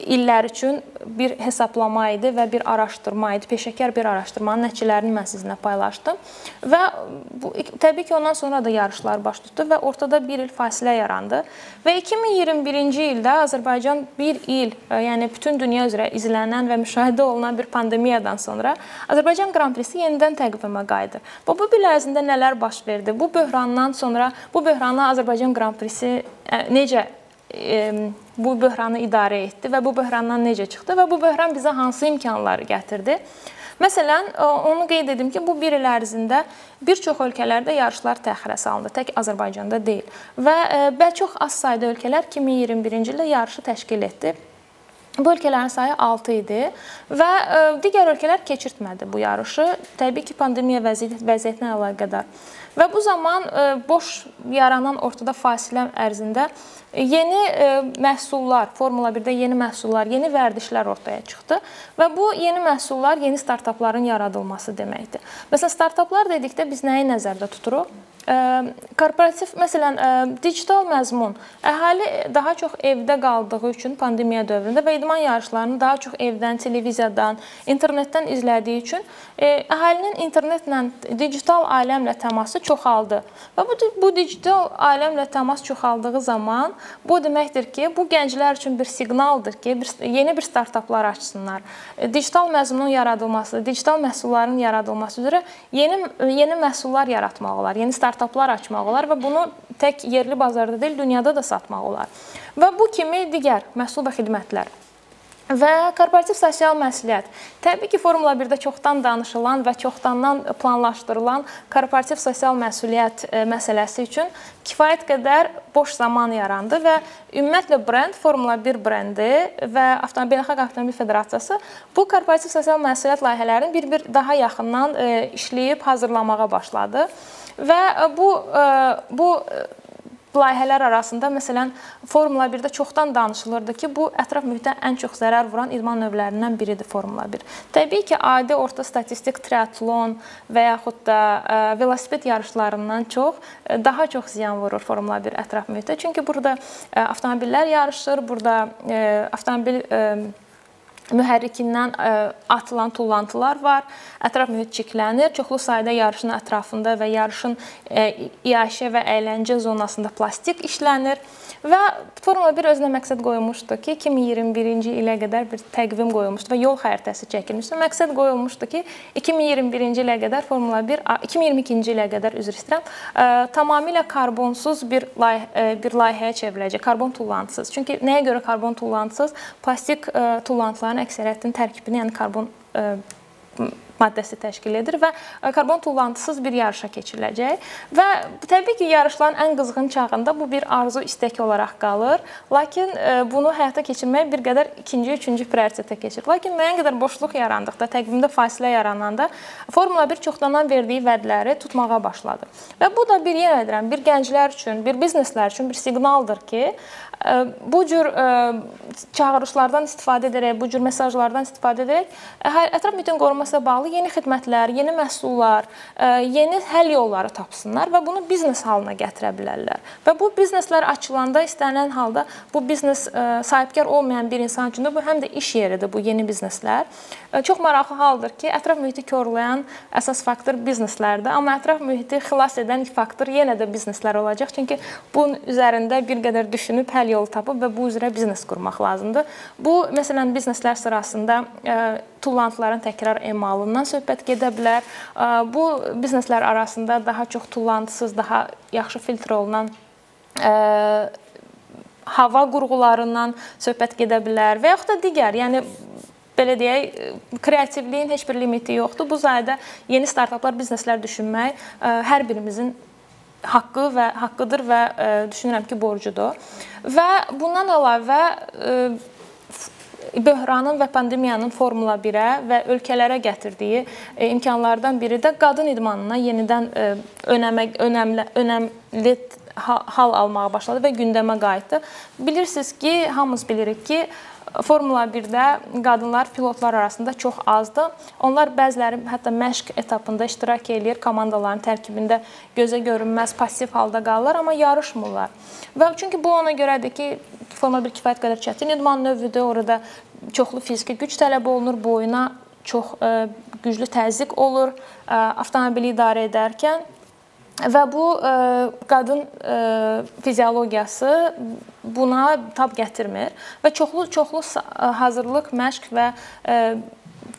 illər üçün bir hesablama idi və bir araşdırma idi. Peşəkar bir araşdırmanın nəticələrini mən sizinlə paylaşdım. Və bu təbii ki, ondan sonra da yarışlar baş tutdu və ortada 1 il fasilə yarandı. Və 2021-ci ildə Azərbaycan 1 il, e, yəni bütün dünya üzrə izlənən və müşahidə olunan bir pandemiyadan sonra Azərbaycan Qran Prisi yenidən təqvimə qayıdır. Və bu il ərzində nələr baş verdi? Bu böhrandan sonra bu böhranı Azərbaycan Qran Prisi e, necə bu böhranı idarə etdi və bu böhrandan necə çıxdı və bu böhran bizə hansı imkanları gətirdi? Məsələn, onu qeyd edim ki, bu 1 il ərzində bir çox ölkələrdə yarışlar təxirə salındı, tək Azərbaycanda deyil. Və bə çox az sayda ölkələr 2021-ci ildə yarışı təşkil etdi. Bu ölkələrin sayı 6 idi və digər ölkələr keçirtmədi bu yarışı. Təbii ki, pandemiya vəziyyətinə əlaqədar. Və bu zaman boş yaranan ortada fasilə ərzində Yeni e, məhsullar, Formula 1-də yeni məhsullar, yeni vərdişlər ortaya çıxdı və bu yeni məhsullar yeni startapların yaradılması deməkdir. Məsələn, startaplar dedikdə biz nəyi nəzərdə tuturuq? Korporativ məsələn digital məzmun əhali daha çox evdə qaldığı üçün pandemiya dövründə və idman yarışlarını daha çox evdən, televiziyadan, internetdən izlədiyi üçün əhalinin internetlə, digital aləmlə təması çoxaldı. Və bu bu digital aləmlə təmas çoxaldığı zaman bu deməkdir ki, bu gənclər üçün bir siqnaldır ki, bir, yeni bir startaplar açsınlar. Digital məzmunun yaradılması, digital məhsulların yaradılması üzrə yeni yeni məhsullar yaratmaq olar. Yeni start startaplar açmaq olar və bunu tək yerli bazarda deyil, dünyada da satmaq olar. Və bu kimi digər məhsul və xidmətlər Və korporativ sosial məsuliyyət. Təbii ki, Formula 1-də çoxdan danışılan və çoxdandan planlaşdırılan korporativ sosial məsuliyyət e, məsələsi üçün kifayət qədər boş zaman yarandı və ümumiyyətlə brend Formula 1 brendi və Avtomobil Beynəlxalq Avtomobil Federasiyası bu korporativ sosial məsuliyyət layihələrini bir-bir daha yaxından e, işləyib hazırlamağa başladı. Və e, bu e, bu e, layihələr arasında məsələn Formula 1-də çoxdan danışılırdı ki, bu ətraf mühitə ən çox zərər vuran idman növlərindən biridir Formula 1. Təbii ki, adi orta statistik triatlon və yaxud da velosiped yarışlarından çox daha çox ziyan vurur Formula 1 ətraf mühitə. Çünki burada avtomobillər yarışır, burada avtomobil mühərrikindən e, atılan tullantılar var. Ətraf mühit çirklənir. Çoxlu sayda yarışın ətrafında və yarışın e, iaşə və əyləncə zonasında plastik işlənir. Və Formula 1 özünə məqsəd qoymuşdu ki, 2021-ci ilə qədər bir təqvim qoyulmuşdu və yol xəritəsi çəkilmişdi. Məqsəd qoyulmuşdu ki, 2021-ci ilə qədər Formula 1 2022-ci ilə qədər üzr istəyirəm, e, tamamilə karbonsuz bir layihə bir layihəyə çevriləcək, karbon tullantısız. Çünki nəyə görə karbon tullantısız? Plastik e, tullantıların əksəriyyətinin tərkibini, yəni karbon e, maddəsi təşkil edir və e, karbon tullantısız bir yarışa keçiriləcək. Və təbii ki, yarışların ən qızğın çağında bu bir arzu, istək olaraq qalır. Lakin e, bunu həyata keçirmək bir qədər ikinci, üçüncü prioritetə keçir. Lakin müəyyən qədər boşluq yarandıqda, təqvimdə fasilə yarananda Formula 1 çoxdandan verdiyi vədləri tutmağa başladı. Və bu da bir yenə edirəm, bir gənclər üçün, bir bizneslər üçün bir siqnaldır ki, bu cür çağırışlardan istifadə edərək, bu cür mesajlardan istifadə edərək ətraf mühitin qorunması ilə bağlı yeni xidmətlər, yeni məhsullar, yeni həll yolları tapsınlar və bunu biznes halına gətirə bilərlər. Və bu bizneslər açılanda istənilən halda bu biznes sahibkar olmayan bir insan üçün də bu həm də iş yeridir bu yeni bizneslər. Çox maraqlı haldır ki, ətraf mühiti korlayan əsas faktor bizneslərdir, amma ətraf mühiti xilas edən faktor yenə də bizneslər olacaq. Çünki bunun üzərində bir qədər düşünüb həll yolu tapıb və bu üzrə biznes qurmaq lazımdır. Bu məsələn bizneslər sırasında e, tullantıların təkrar emalından söhbət gedə bilər. E, bu bizneslər arasında daha çox tullantısız, daha yaxşı filtr olunan e, hava qurğularından söhbət gedə bilər və yaxud da digər, yəni belə deyək, kreativliyin heç bir limiti yoxdur. Bu sayədə yeni startaplar, bizneslər düşünmək hər birimizin haqqı və haqqıdır və ə, düşünürəm ki, borcudur. Və bundan əlavə ə, böhranın və pandemiyanın Formula 1-ə və ölkələrə gətirdiyi imkanlardan biri də qadın idmanına yenidən önəmə önəmli önəmli hal almağa başladı və gündəmə qayıtdı. Bilirsiniz ki, hamımız bilirik ki, Formula 1-də qadınlar pilotlar arasında çox azdır. Onlar bəziləri hətta məşq etapında iştirak eləyir, komandaların tərkibində gözə görünməz passiv halda qalırlar, amma yarışmırlar. Və çünki bu ona görədir ki, Formula 1 kifayət qədər çətin idman növüdür. Orada çoxlu fiziki güc tələb olunur, boyuna çox ə, e, güclü təzyiq olur ə, e, avtomobili idarə edərkən və bu e, qadın ə, fiziologiyası buna tab gətirmir və çoxlu çoxlu hazırlıq, məşq və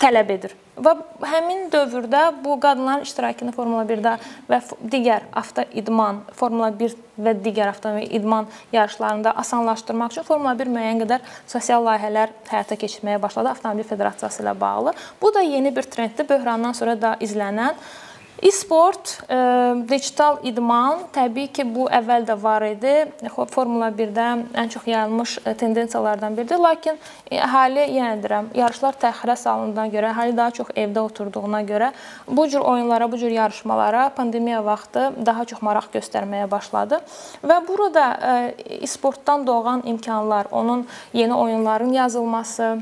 tələb edir. Və həmin dövrdə bu qadınların iştirakını Formula 1-də və digər avto idman, Formula 1 və digər avtomobil idman yarışlarında asanlaşdırmaq üçün Formula 1 müəyyən qədər sosial layihələr həyata keçirməyə başladı Avtomobil Federasiyası ilə bağlı. Bu da yeni bir trenddir, böhrandan sonra da izlənən. E-sport, e, digital idman, təbii ki, bu əvvəl də var idi. Formula 1-də ən çox yayılmış e, tendensiyalardan biridir. Lakin əhali yenə deyirəm, yarışlar təxirə salındığına görə, əhali daha çox evdə oturduğuna görə bu cür oyunlara, bu cür yarışmalara pandemiya vaxtı daha çox maraq göstərməyə başladı. Və burada e-sportdan doğan imkanlar, onun yeni oyunların yazılması,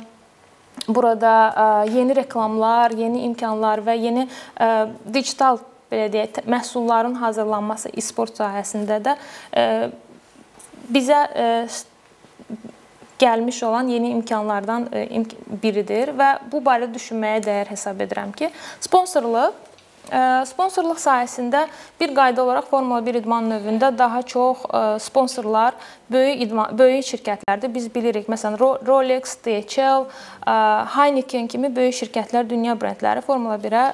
burada yeni reklamlar, yeni imkanlar və yeni digital belə deyək, məhsulların hazırlanması e-sport sahəsində də bizə gəlmiş olan yeni imkanlardan biridir və bu barədə düşünməyə dəyər hesab edirəm ki, sponsorluq Sponsorluq sahəsində bir qayda olaraq Formula 1 idman növündə daha çox sponsorlar böyük idman böyük şirkətlərdir. Biz bilirik, məsələn, Rolex, DHL, Heineken kimi böyük şirkətlər, dünya brendləri Formula 1-ə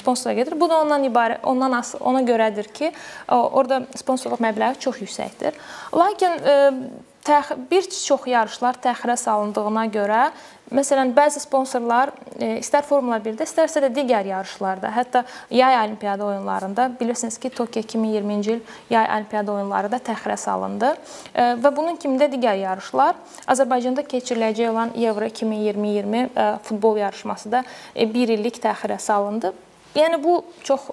sponsorluq edir. Bu da ondan ibarət, ondan ona görədir ki, orada sponsorluq məbləği çox yüksəkdir. Lakin bir çox yarışlar təxirə salındığına görə, məsələn, bəzi sponsorlar e, istər Formula 1-də, istərsə də digər yarışlarda, hətta yay olimpiada oyunlarında bilirsiniz ki, Tokio 2020-ci il yay olimpiada oyunları da təxirə salındı e, və bunun kimi də digər yarışlar Azərbaycanda keçiriləcək olan Euro 2020-20 e, futbol yarışması da 1 illik təxirə salındı. Yəni bu çox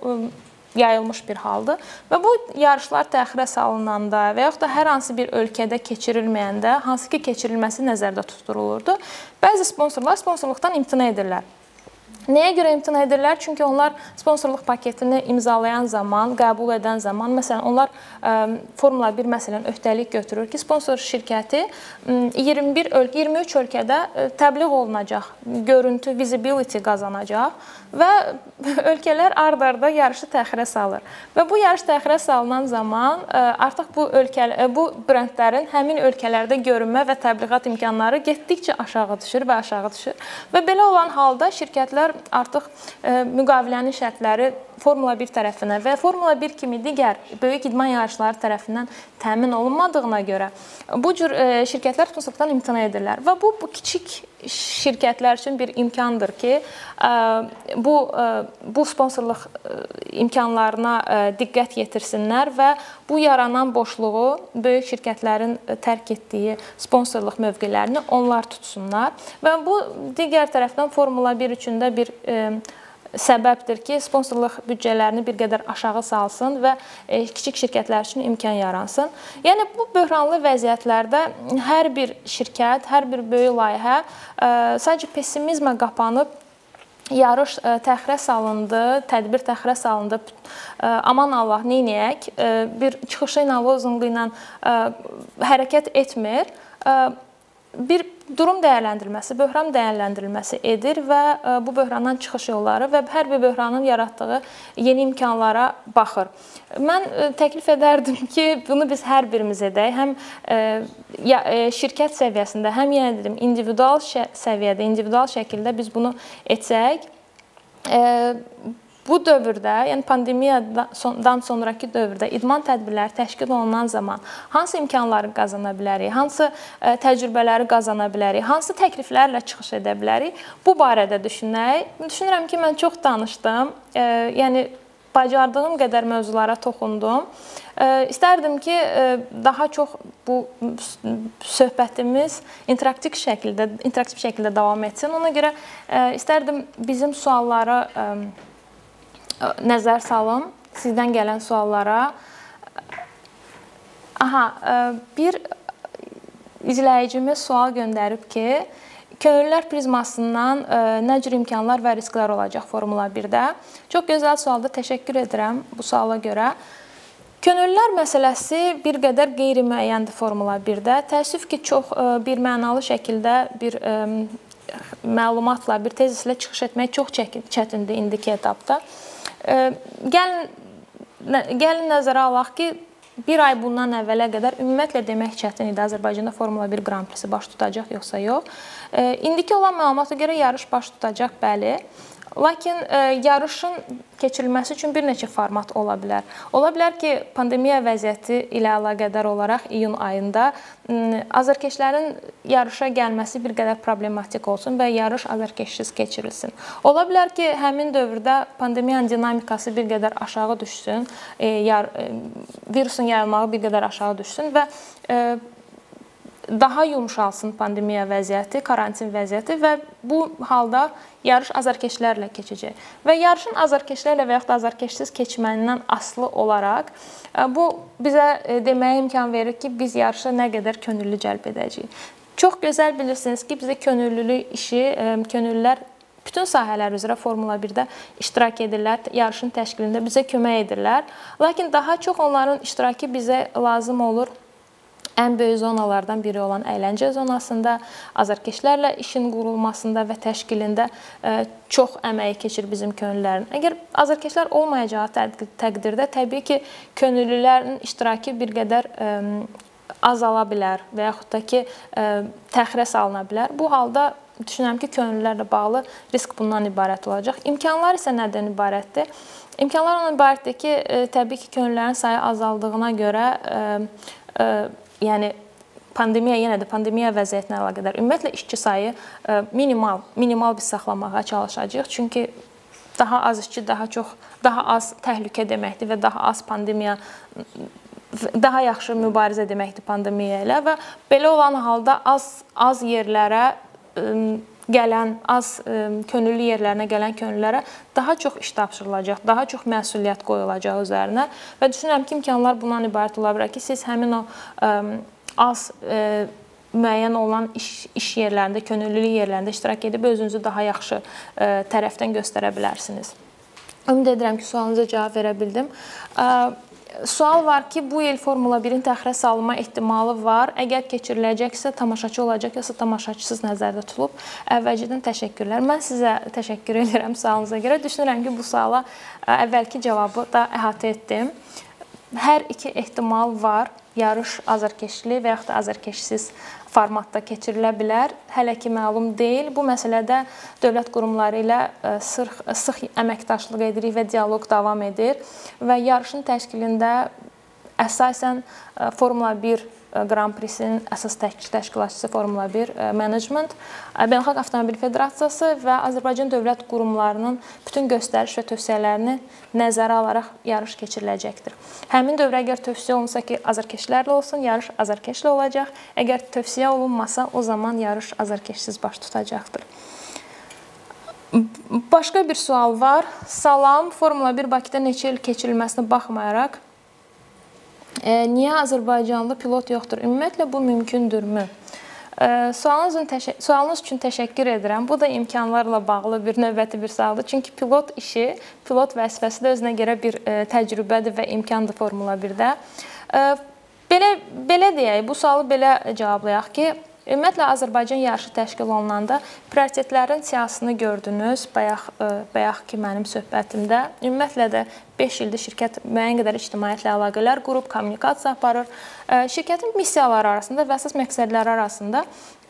yayılmış bir haldır və bu yarışlar təxirə salınanda və yaxud da hər hansı bir ölkədə keçirilməyəndə hansı ki keçirilməsi nəzərdə tutulurdu, bəzi sponsorlar sponsorluqdan imtina edirlər. Nəyə görə imtina edirlər? Çünki onlar sponsorluq paketini imzalayan zaman, qəbul edən zaman, məsələn, onlar ə, Formula 1 məsələn öhdəlik götürür ki, sponsor şirkəti 21 ölkə, 23 ölkədə təbliğ olunacaq, görüntü, visibility qazanacaq və ölkələr ard-arda yarışı təxirə salır. Və bu yarış təxirə salınan zaman ə, artıq bu ölkə bu brendlərin həmin ölkələrdə görünmə və təbliğat imkanları getdikcə aşağı düşür və aşağı düşür. Və belə olan halda şirkətlər artıq e, müqavilənin şərtləri Formula 1 tərəfindən və Formula 1 kimi digər böyük idman yarışları tərəfindən təmin olunmadığına görə bu cür e, şirkətlər sponsorluqdan imtina edirlər və bu, bu kiçik şirkətlər üçün bir imkandır ki, e, bu bu sponsorluq imkanlarına diqqət yetirsinlər və bu yaranan boşluğu böyük şirkətlərin tərk etdiyi sponsorluq mövqelərini onlar tutsunlar və bu digər tərəfdən Formula 1 üçün də bir səbəbdir ki, sponsorluq büdcələrini bir qədər aşağı salsın və e, kiçik şirkətlər üçün imkan yaransın. Yəni bu böhranlı vəziyyətlərdə hər bir şirkət, hər bir böyük layihə e, sadəcə pessimizmə qapanıb yarış e, təxirə salındı, tədbir təxirə salındı. Aman Allah, nə edək? Bir çıxışı ilə, lozunqu ilə hərəkət etmir. Bir durum dəyərləndirilməsi, böhran dəyərləndirilməsi edir və e, bu böhrandan çıxış yolları və hər bir böhranın yaratdığı yeni imkanlara baxır. Mən e, təklif edərdim ki, bunu biz hər birimiz edək. Həm e, şirkət səviyyəsində, həm yenə dedim, individual səviyyədə, individual şəkildə biz bunu etsək, Bu dövrdə, yəni pandemiyadan sonrakı dövrdə idman tədbirləri təşkil olunan zaman hansı imkanları qazana bilərik, hansı e, təcrübələri qazana bilərik, hansı təkliflərlə çıxış edə bilərik? Bu barədə düşünək. Düşünürəm ki, mən çox danışdım. E, yəni bacardığım qədər mövzulara toxundum. E, istərdim ki, daha çox bu söhbətimiz interaktiv şəkildə, interaktiv şəkildə davam etsin. Ona görə istərdim bizim sualları nəzər salım sizdən gələn suallara. Aha, bir izləyicimiz sual göndərib ki, Könüllülər prizmasından ə, nə cür imkanlar və risklər olacaq Formula 1-də? Çox gözəl sualdır. Təşəkkür edirəm bu suala görə. Könüllülər məsələsi bir qədər qeyri-müəyyəndir Formula 1-də. Təəssüf ki, çox ə, bir mənalı şəkildə bir məlumatla, bir tezislə çıxış etmək çox çətindir indiki etapda. Gəlin gəlin nəzərə alaq ki, Bir ay bundan əvvələ qədər ümumiyyətlə demək çətin idi Azərbaycanda Formula 1 Qran Prisi baş tutacaq yoxsa yox. İndiki olan məlumata görə yarış baş tutacaq, bəli. Lakin ə, e, yarışın keçirilməsi üçün bir neçə format ola bilər. Ola bilər ki, pandemiya vəziyyəti ilə əlaqədar olaraq iyun ayında azarkeşlərin yarışa gəlməsi bir qədər problematik olsun və yarış azarkeşsiz keçirilsin. Ola bilər ki, həmin dövrdə pandemiyanın dinamikası bir qədər aşağı düşsün, e, yar, e, virusun yayılmağı bir qədər aşağı düşsün və e, daha yumşalsın pandemiya vəziyyəti, karantin vəziyyəti və bu halda yarış azarkeşlərlə keçəcək. Və yarışın azarkeşlərlə və yaxud da azarkeşsiz keçməyindən asılı olaraq e, bu bizə e, deməyə imkan verir ki, biz yarışa nə qədər könüllü cəlb edəcəyik. Çox gözəl bilirsiniz ki, bizə könüllülük işi, e, könüllülər bütün sahələr üzrə Formula 1-də iştirak edirlər, yarışın təşkilində bizə kömək edirlər. Lakin daha çox onların iştirakı bizə lazım olur ən böyük zonalardan biri olan əyləncə zonasında azarkeşlərlə işin qurulmasında və təşkilində e, çox əməyi keçir bizim könüllülərin. Əgər azarkeşlər olmayacağı təqdirdə təbii ki, könüllülərin iştirakı bir qədər e, azala bilər və yaxud da ki, e, təxirə salına bilər. Bu halda düşünürəm ki, könüllülərlə bağlı risk bundan ibarət olacaq. İmkanlar isə nədən ibarətdir? İmkanlar ondan ibarətdir ki, təbii ki, könüllülərin sayı azaldığına görə yəni pandemiya yenə də pandemiya vəziyyətinə əlaqədar ümumiyyətlə işçi sayı e, minimal minimal biz saxlamağa çalışacağıq. Çünki daha az işçi daha çox daha az təhlükə deməkdir və daha az pandemiya daha yaxşı mübarizə deməkdir pandemiya ilə və belə olan halda az az yerlərə gələn az könüllü yerlərinə gələn könüllülərə daha çox iş tapşırılacaq, daha çox məsuliyyət qoyulacaq üzərinə və düşünürəm ki, imkanlar bundan ibarət ola bilər ki, siz həmin o az müəyyən olan iş iş yerlərində, könüllülük yerlərində iştirak edib özünüzü daha yaxşı tərəfdən göstərə bilərsiniz. Ümid edirəm ki, sualınıza cavab verə bildim. Sual var ki, bu il Formula 1-in təxirə salınma ehtimalı var. Əgər keçiriləcəksə, tamaşaçı olacaq, yoxsa tamaşaçısız nəzərdə tutulub? Əvvəlcədən təşəkkürlər. Mən sizə təşəkkür edirəm sualınıza görə. Düşünürəm ki, bu suala əvvəlki cavabı da əhatə etdim. Hər iki ehtimal var. Yarış azarkeşli və yaxud da azarkeşsiz formatda keçirilə bilər. Hələ ki məlum deyil. Bu məsələdə dövlət qurumları ilə e, sıx sıx əməkdaşlıq edirik və dialoq davam edir və yarışın təşkilində əsasən e, Formula 1 Qran Prisinin əsas təşkilatçısı Formula 1 e, Management, Beynəlxalq Avtomobil Federasiyası və Azərbaycan dövlət qurumlarının bütün göstəriş və tövsiyələrini nəzərə alaraq yarış keçiriləcəkdir. Həmin dövrə əgər tövsiyə olunsa ki, azarkeşlərlə olsun, yarış azarkeşlə olacaq. Əgər tövsiyə olunmasa, o zaman yarış azarkeşsiz baş tutacaqdır. Başqa bir sual var. Salam, Formula 1 Bakıda neçə il keçirilməsinə baxmayaraq niyə Azərbaycanlı pilot yoxdur? Ümumiyyətlə bu mümkündürmü? Sualınız sualınız üçün təşəkkür edirəm. Bu da imkanlarla bağlı bir növbəti bir sualdır. Çünki pilot işi, pilot vəzifəsi də özünə görə bir e, təcrübədir və imkandır Formula 1-də. Belə belə deyək, bu sualı belə cavablayaq ki, Ümumiyyətlə Azərbaycan yarışı təşkil olunanda prioritetlərin siyahısını gördünüz bayaq e, bayaq ki mənim söhbətimdə. Ümumiyyətlə də 5 ildir şirkət müəyyən qədər ictimaiyyətlə əlaqələr qurub, kommunikasiya aparır. E, şirkətin missiyaları arasında və əsas məqsədləri arasında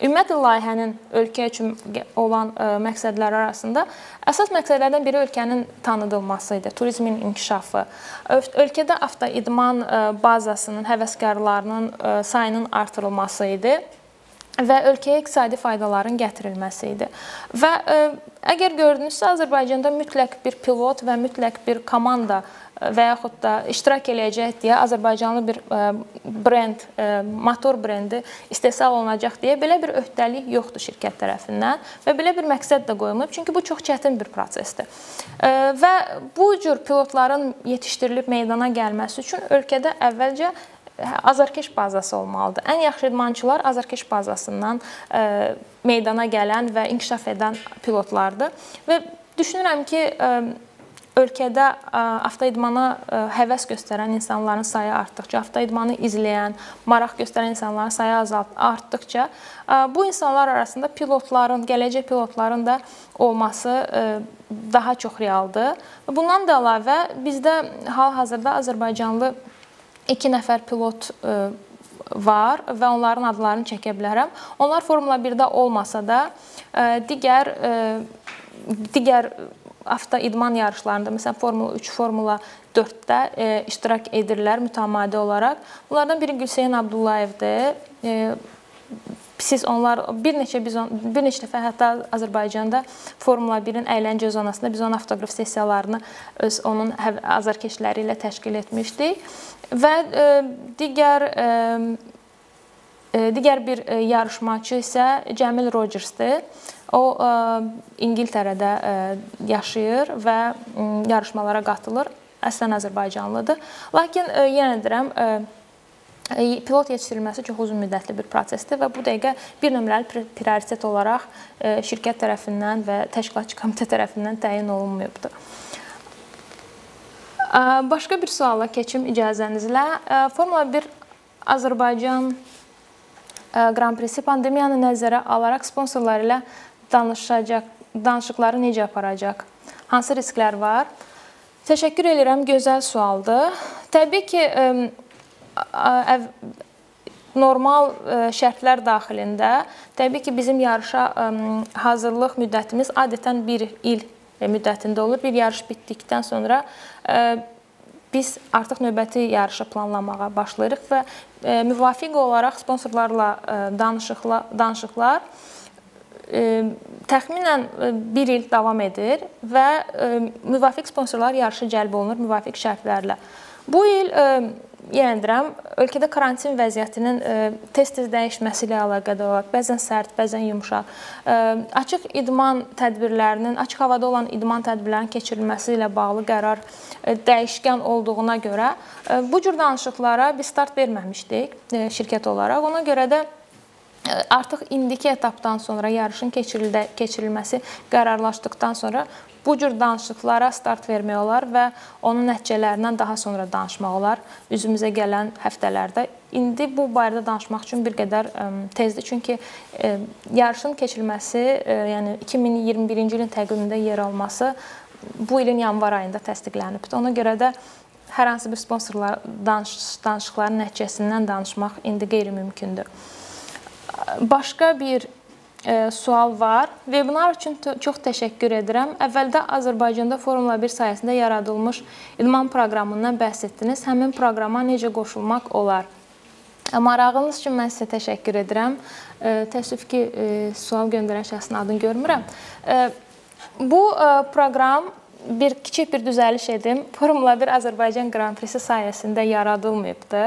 ümumiyyətlə layihənin ölkə üçün olan e, məqsədləri arasında əsas məqsədlərdən biri ölkənin tanıdılması idi, turizmin inkişafı. Ölkədə avtoidman bazasının, həvəskarlarının sayının artırılması idi və ölkəyə iqtisadi faydaların gətirilməsi idi. Və ə, e, əgər gördünüzsə Azərbaycanda mütləq bir pilot və mütləq bir komanda e, və yaxud da iştirak eləyəcək deyə Azərbaycanlı bir e, brend, motor brendi istehsal olunacaq deyə belə bir öhdəlik yoxdur şirkət tərəfindən və belə bir məqsəd də qoyulmayıb, çünki bu çox çətin bir prosesdir. Və bu cür pilotların yetişdirilib meydana gəlməsi üçün ölkədə əvvəlcə azarkeş bazası olmalıdır. Ən yaxşı idmançılar azarkeş bazasından ə, meydana gələn və inkişaf edən pilotlardır və düşünürəm ki, ə, ölkədə avtoidmana həvəs göstərən insanların sayı artdıqca, avtoidmanı izləyən, maraq göstərən insanların sayı azalt artdıqca bu insanlar arasında pilotların, gələcək pilotların da olması daha çox realdır. Bundan da əlavə bizdə hal-hazırda Azərbaycanlı 2 nəfər pilot var və onların adlarını çəkə bilərəm. Onlar Formula 1-də olmasa da digər digər avto idman yarışlarında, məsələn, Formula 3, Formula 4-də e, iştirak edirlər mütəmadi olaraq. Bunlardan biri Gülseyn Abdullayevdir. E, siz onlar bir neçə biz on, bir neçə dəfə hətta Azərbaycanda Formula 1-in əyləncə zonasında biz onun avtoqraf sessiyalarını öz onun azarkeşləri ilə təşkil etmişdik və e, digər e, e digər bir yarışmaçı isə Cəmil Rogersdir. O ə, İngiltərədə ə, yaşayır və ə, yarışmalara qatılır. Əslən Azərbaycanlıdır. Lakin ə, yenə deyirəm, ə, pilot yetişdirilməsi çox uzun müddətli bir prosesdir və bu dəqiqə bir nömrəli prioritet olaraq şirkət tərəfindən və təşkilatçı komitə tərəfindən təyin olunmayıbdır. Başqa bir suala keçim icazənizlə. Formula 1 Azərbaycan Qran Prisi pandemiyanı nəzərə alaraq sponsorları ilə danışacaq, danışıqları necə aparacaq? Hansı risklər var? Təşəkkür edirəm, gözəl sualdır. Təbii ki, normal şərtlər daxilində təbii ki, bizim yarışa hazırlıq müddətimiz adətən 1 il müddətində olur. Bir yarış bitdikdən sonra biz artıq növbəti yarışı planlamağa başlayırıq və müvafiq olaraq sponsorlarla danışıqlar danışıqlar təxminən 1 il davam edir və müvafiq sponsorlar yarışa cəlb olunur müvafiq şərtlərlə. Bu il yenə deyirəm, ölkədə karantin vəziyyətinin tez-tez dəyişməsi ilə əlaqədar olaraq bəzən sərt, bəzən yumşaq, açıq idman tədbirlərinin, açıq havada olan idman tədbirlərinin keçirilməsi ilə bağlı qərar dəyişkən olduğuna görə bu cür danışıqlara biz start verməmişdik şirkət olaraq. Ona görə də Artıq indiki etapdan sonra yarışın keçirilməsi qərarlaşdıqdan sonra bu cür danışıqlara start vermək olar və onun nəticələrindən daha sonra danışmaq olar üzümüzə gələn həftələrdə. İndi bu barədə danışmaq üçün bir qədər tezdir, çünki yarışın keçirilməsi, yəni 2021-ci ilin təqvimində yer alması bu ilin yanvar ayında təsdiqlənibdir. Ona görə də hər hansı bir sponsorlar danış danışıqların nəticəsindən danışmaq indi qeyri-mümkündür. Başqa bir e, sual var. Webinar üçün çox təşəkkür edirəm. Əvvəldə Azərbaycanda Formula 1 sayəsində yaradılmış idman proqramından bəhs etdiniz. Həmin proqrama necə qoşulmaq olar? E, marağınız üçün mən sizə təşəkkür edirəm. E, təəssüf ki, e, sual göndərən şəxsin adını görmürəm. E, bu e, proqram bir kiçik bir düzəliş edim. Formula 1 Azərbaycan Qran Prisi sayəsində yaradılmayıbdı.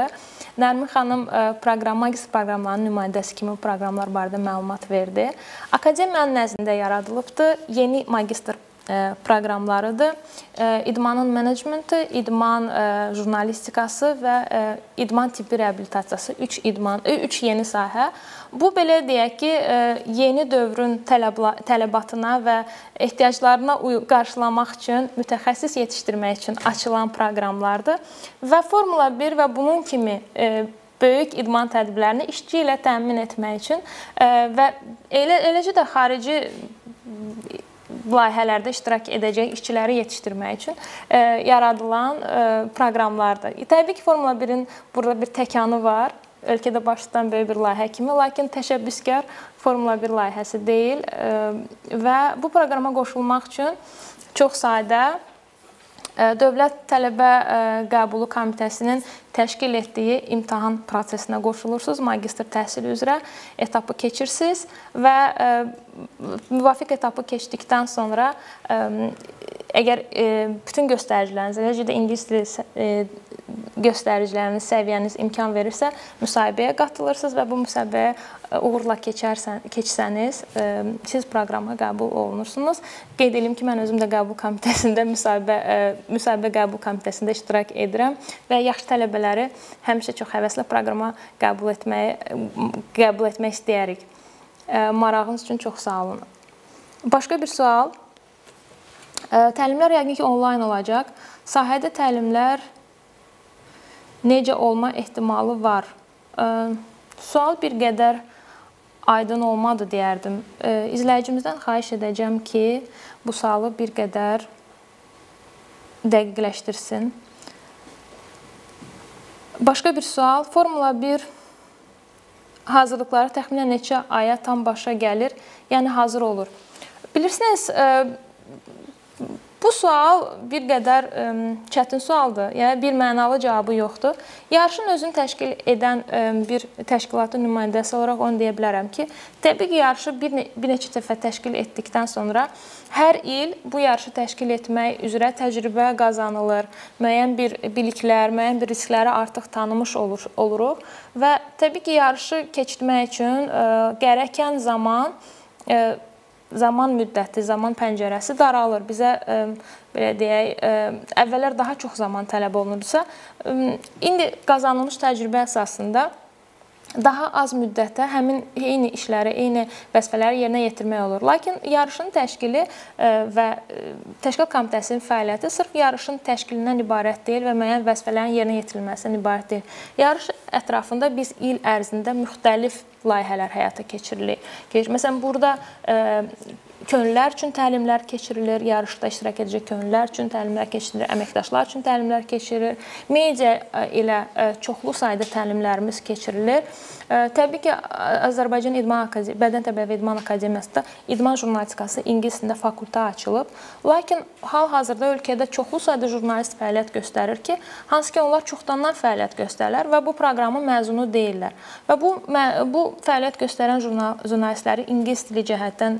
Nərmin xanım e, proqram, magistr proqramlarının nümayəndəsi kimi proqramlar barədə məlumat verdi. Akademiyanın nəzdində yaradılıbdı. Yeni magistr e, proqramlarıdır. E, idmanın menecmenti, idman jurnalistikası və idman tibbi reabilitasiyası 3 idman 3 yeni sahə. Bu belə deyək ki, yeni dövrün tələbatına və ehtiyaclarına qarşılamaq üçün mütəxəssis yetişdirmək üçün açılan proqramlardır və Formula 1 və bunun kimi böyük idman tədbirlərini işçi ilə təmin etmək üçün və elə eləcə də xarici layihələrdə iştirak edəcək işçiləri yetişdirmək üçün e, yaradılan e, proqramlardır. Təbii ki, Formula 1-in burada bir təkanı var. Ölkədə baş tutan böyük bir layihə kimi, lakin təşəbbüskar Formula 1 layihəsi deyil. Və bu proqrama qoşulmaq üçün çox sadə Dövlət Tələbə Qəbulu Komitəsinin təşkil etdiyi imtahan prosesinə qoşulursunuz, magistr təhsili üzrə etapı keçirsiniz və müvafiq etapı keçdikdən sonra əgər bütün göstəriciləriniz, eləcə də ingilis dili göstəriciləriniz, səviyyəniz imkan verirsə, müsahibəyə qatılırsınız və bu müsahibəyə uğurla keçərsən, keçsəniz, siz proqrama qəbul olunursunuz. Qeyd edim ki, mən özüm də qəbul komitəsində müsahibə müsahibə qəbul komitəsində iştirak edirəm və yaxşı tələbələri həmişə çox həvəslə proqrama qəbul etməyi qəbul etmək istəyirik. Marağınız üçün çox sağ olun. Başqa bir sual. Təlimlər yəqin ki, onlayn olacaq. Sahədə təlimlər necə olma ehtimalı var? Sual bir qədər aydın olmadı deyərdim. İzləyicimizdən xahiş edəcəm ki, bu sualı bir qədər dəqiqləşdirsin. Başqa bir sual, Formula 1 hazırlıqları təxminən neçə aya tam başa gəlir, yəni hazır olur. Bilirsiniz, Bu sual bir qədər ə, çətin sualdır. Yəni bir mənalı cavabı yoxdur. Yarışın özünü təşkil edən ə, bir təşkilatın nümayəndəsi olaraq onu deyə bilərəm ki, təbii ki, yarışı bir, ne bir neçə dəfə təşkil etdikdən sonra hər il bu yarışı təşkil etmək üzrə təcrübə qazanılır. Müəyyən bir biliklər, müəyyən bir riskləri artıq tanımış olur oluruq və təbii ki, yarışı keçirmək üçün ə, gərəkən zaman ə, zaman müddəti, zaman pəncərəsi daralır. Bizə ə, belə deyək, ə, əvvəllər daha çox zaman tələb olunurdusa, ə, indi qazanılmış təcrübə əsasında daha az müddətdə həmin eyni işləri, eyni vəzifələri yerinə yetirmək olur. Lakin yarışın təşkili və təşkil komitəsinin fəaliyyəti sırf yarışın təşkilindən ibarət deyil və müəyyən vəzifələrin yerinə yetirilməsindən ibarət deyil. Yarış ətrafında biz il ərzində müxtəlif layihələr həyata keçirilir. Məsələn, burada könüllülər üçün təlimlər keçirilir, yarışda iştirak edəcək könüllülər üçün təlimlər keçirilir, əməkdaşlar üçün təlimlər keçirilir. Media ilə çoxlu sayda təlimlərimiz keçirilir. Təbii ki, Azərbaycan İdman Akademiyası, Bədən Tərbiyyə və İdman Akademiyasında idman jurnalistikası ingilis dilində fakültə açılıb. Lakin hal-hazırda ölkədə çoxlu sayda jurnalist fəaliyyət göstərir ki, hansı ki onlar çoxdandan fəaliyyət göstərirlər və bu proqramın məzunu deyillər. Və bu bu fəaliyyət göstərən jurnalistləri ingilis dili cəhətdən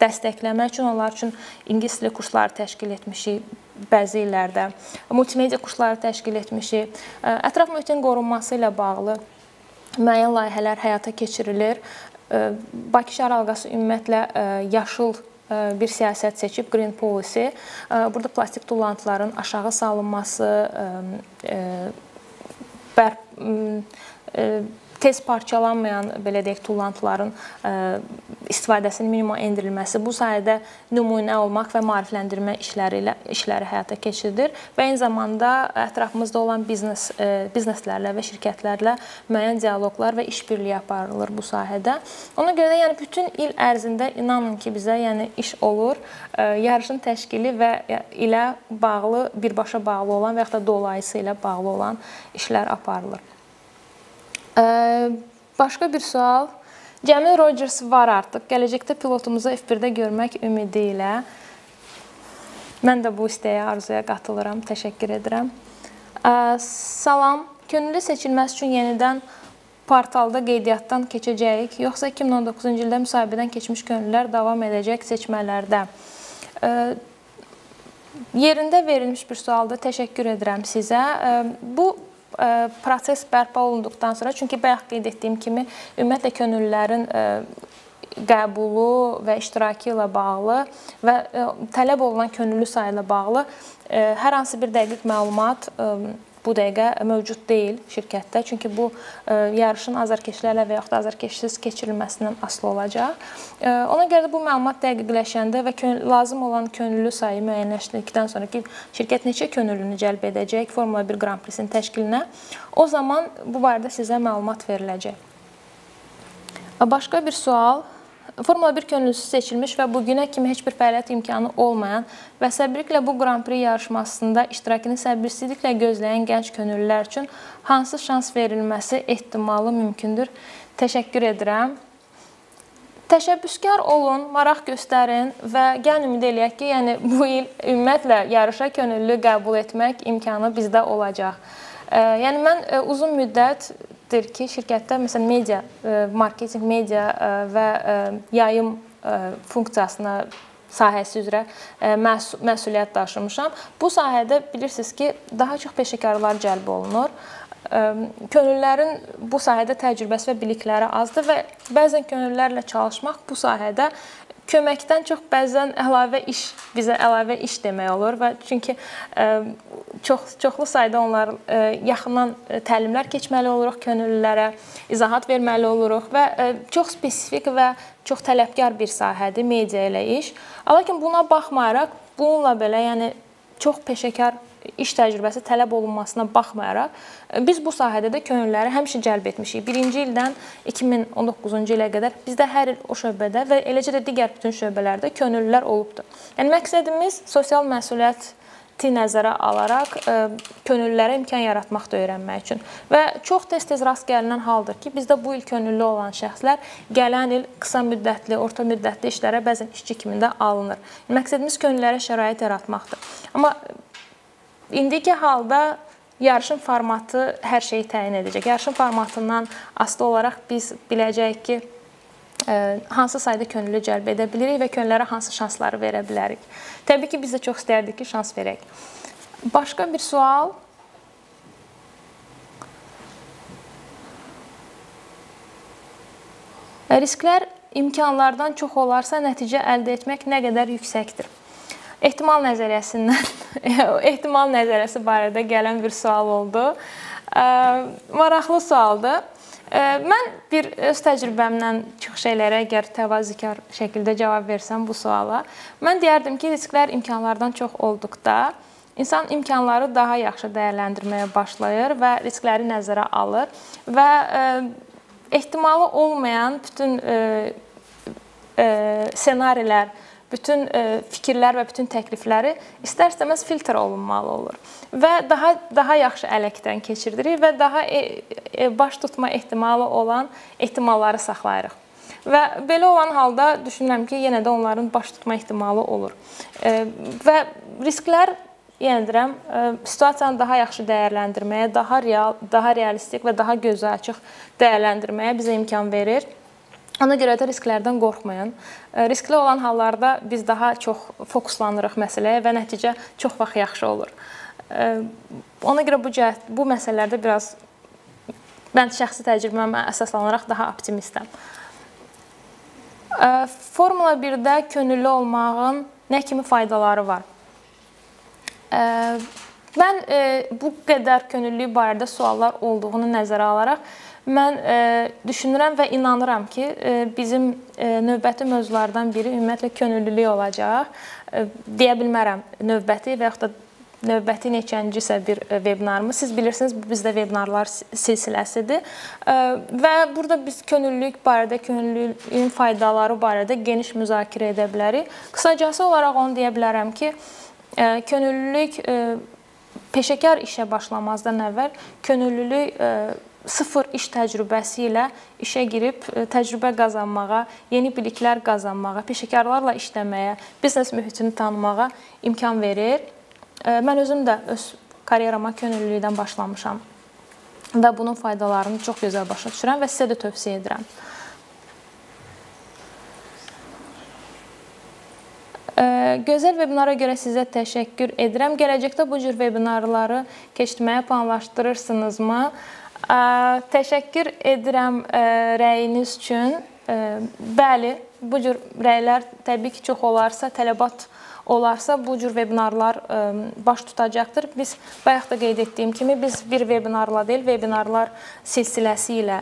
dəstəkləmək üçün onlar üçün ingilis dili kursları təşkil etmişik bəzi illərdə. Multimedia kursları təşkil etmişik. Ətraf mühitin qorunması ilə bağlı müəyyən layihələr həyata keçirilir. Bakı şəhər halqası ümumiyyətlə yaşıl bir siyasət seçib Green Policy. Burada plastik tullantıların aşağı salınması, bər tez parçalanmayan belə deyək tullantıların e, istifadəsinin minimuma endirilməsi, bu sayədə nümunə olmaq və maarifləndirmə işləri ilə işləri həyata keçirilir və eyni zamanda ətrafımızda olan biznes e, bizneslərlə və şirkətlərlə müəyyən dialoqlar və işbirliyi aparılır bu sahədə. Ona görə də yəni bütün il ərzində inanın ki, bizə yəni iş olur. E, yarışın təşkili və ilə bağlı birbaşa bağlı olan və ya da dolayısı ilə bağlı olan işlər aparılır. Başqa bir sual. Cəmil Rogers var artıq. Gələcəkdə pilotumuzu F1-də görmək ümidi ilə. Mən də bu istəyə, arzuya qatılıram. Təşəkkür edirəm. Salam. Könüllü seçilməsi üçün yenidən portalda qeydiyyatdan keçəcəyik, yoxsa 2019-cu ildə müsahibədən keçmiş könüllülər davam edəcək seçmələrdə? Yerində verilmiş bir sualdır. Təşəkkür edirəm sizə. Bu proses bərpa olunduqdan sonra, çünki bayaq qeyd etdiyim kimi, ümumiyyətlə könüllülərin qəbulu və iştirakı ilə bağlı və tələb olunan könüllü sayı ilə bağlı hər hansı bir dəqiq məlumat bu dəqiqə mövcud deyil şirkətdə. Çünki bu e, yarışın azarkeşlərlə və yaxud da azarkeşsiz keçirilməsindən asılı olacaq. E, ona görə də bu məlumat dəqiqləşəndə və lazım olan könüllü sayı müəyyənləşdirdikdən sonra ki, şirkət neçə könüllünü cəlb edəcək Formula 1 Grand Prix-sinin təşkilinə, o zaman bu barədə sizə məlumat veriləcək. Başqa bir sual Formula 1 könüllüsü seçilmiş və bu günə kimi heç bir fəaliyyət imkanı olmayan və səbirliklə bu Grand Prix yarışmasında iştirakını səbirsizliklə gözləyən gənc könüllülər üçün hansı şans verilməsi ehtimalı mümkündür? Təşəkkür edirəm. Təşəbbüskar olun, maraq göstərin və gəlin ümid eləyək ki, yəni bu il ümumiyyətlə yarışa könüllü qəbul etmək imkanı bizdə olacaq. Yəni mən uzun müddətdir ki, şirkətdə məsələn media, marketinq, media və yayım funksiyasına sahəsi üzrə məsul məsuliyyət daşımışam. Bu sahədə bilirsiniz ki, daha çox peşəkarlar cəlb olunur. Könüllülərin bu sahədə təcrübəsi və bilikləri azdır və bəzən könüllülərlə çalışmaq bu sahədə köməkdən çox bəzən əlavə iş bizə əlavə iş demək olur və çünki çox çoxlu sayda onlar yaxından təlimlər keçməli oluruq könüllülərə, izahat verməli oluruq və çox spesifik və çox tələbkar bir sahədir media ilə iş. Lakin buna baxmayaraq, bununla belə, yəni çox peşəkar iş təcrübəsi tələb olunmasına baxmayaraq, biz bu sahədə də könüllüləri həmişə cəlb etmişik. 1-ci ildən 2019-cu ilə qədər bizdə hər il o şöbədə və eləcə də digər bütün şöbələrdə könüllülər olubdur. Yəni məqsədimiz sosial məsuliyyət ti nəzərə alaraq ə, könüllülərə imkan yaratmaq da öyrənmək üçün. Və çox tez-tez rast gəlinən haldır ki, bizdə bu il könüllü olan şəxslər gələn il qısa müddətli, orta müddətli işlərə bəzən işçi kimi də alınır. Məqsədimiz könüllülərə şərait yaratmaqdır. Amma indiki halda yarışın formatı hər şeyi təyin edəcək. Yarışın formatından asılı olaraq biz biləcəyik ki, hansı sayda könüllü cəlb edə bilirik və könüllərə hansı şansları verə bilərik. Təbii ki, biz də çox istərdik ki, şans verək. Başqa bir sual? Risklər imkanlardan çox olarsa nəticə əldə etmək nə qədər yüksəkdir? Ehtimal nəzəriyyəsindən, ehtimal nəzəriyyəsi barədə gələn bir sual oldu. Maraqlı sualdır. Mən bir öz təcrübəmdən çox şeylərə əgər təvazökar şəkildə cavab versəm bu suala, mən deyərdim ki, risklər imkanlardan çox olduqda insan imkanları daha yaxşı dəyərləndirməyə başlayır və riskləri nəzərə alır və ehtimalı olmayan bütün ssenarilər bütün e, fikirlər və bütün təklifləri istər-istəməz filtr olunmalı olur və daha daha yaxşı ələkdən keçirdirik və daha e, e, baş tutma ehtimalı olan ehtimalları saxlayırıq. Və belə olan halda düşünürəm ki, yenə də onların baş tutma ehtimalı olur. Və risklər yenə deyirəm, situasiyanı daha yaxşı dəyərləndirməyə, daha real, daha realistik və daha gözə açıq dəyərləndirməyə bizə imkan verir. Ona görə də risklərdən qorxmayın. Riskli olan hallarda biz daha çox fokuslanırıq məsələyə və nəticə çox vaxt yaxşı olur. Ona görə bu cəhət, bu məsələlərdə biraz mən şəxsi təcrübəmə əsaslanaraq daha optimistəm. Formula 1-də könüllü olmağın nə kimi faydaları var? Mən bu qədər könüllülük barədə suallar olduğunu nəzərə alaraq Mən e, düşünürəm və inanıram ki, e, bizim e, növbəti mövzulardan biri ümumiyyətlə könüllülük olacaq. E, deyə bilmərəm növbəti və yaxud da növbəti neçəncisə bir e, vebinarımız. Siz bilirsiniz, bizdə vebinarlar silsiləsidir. E, və burada biz könüllülük barədə, könüllülüyün faydaları barədə geniş müzakirə edə bilərik. Qısacası olaraq onu deyə bilərəm ki, e, könüllülük peşəkar işə başlamazdan əvvəl könüllülük sıfır iş təcrübəsi ilə işə girib e, təcrübə qazanmağa, yeni biliklər qazanmağa, peşəkarlarla işləməyə, biznes mühitini tanımağa imkan verir. E, mən özüm də öz karyerama könüllülükdən başlamışam və bunun faydalarını çox gözəl başa düşürəm və sizə də tövsiyə edirəm. E, gözəl vebinara görə sizə təşəkkür edirəm. Gələcəkdə bu cür vebinarları keçirməyə planlaşdırırsınızmı? Təşəkkür edirəm rəyiniz üçün. Bəli, bu cür rəylər təbii ki, çox olarsa, tələbat olarsa bu cür vebinarlar baş tutacaqdır. Biz bayaq da qeyd etdiyim kimi biz bir vebinarla deyil, vebinarlar silsiləsi ilə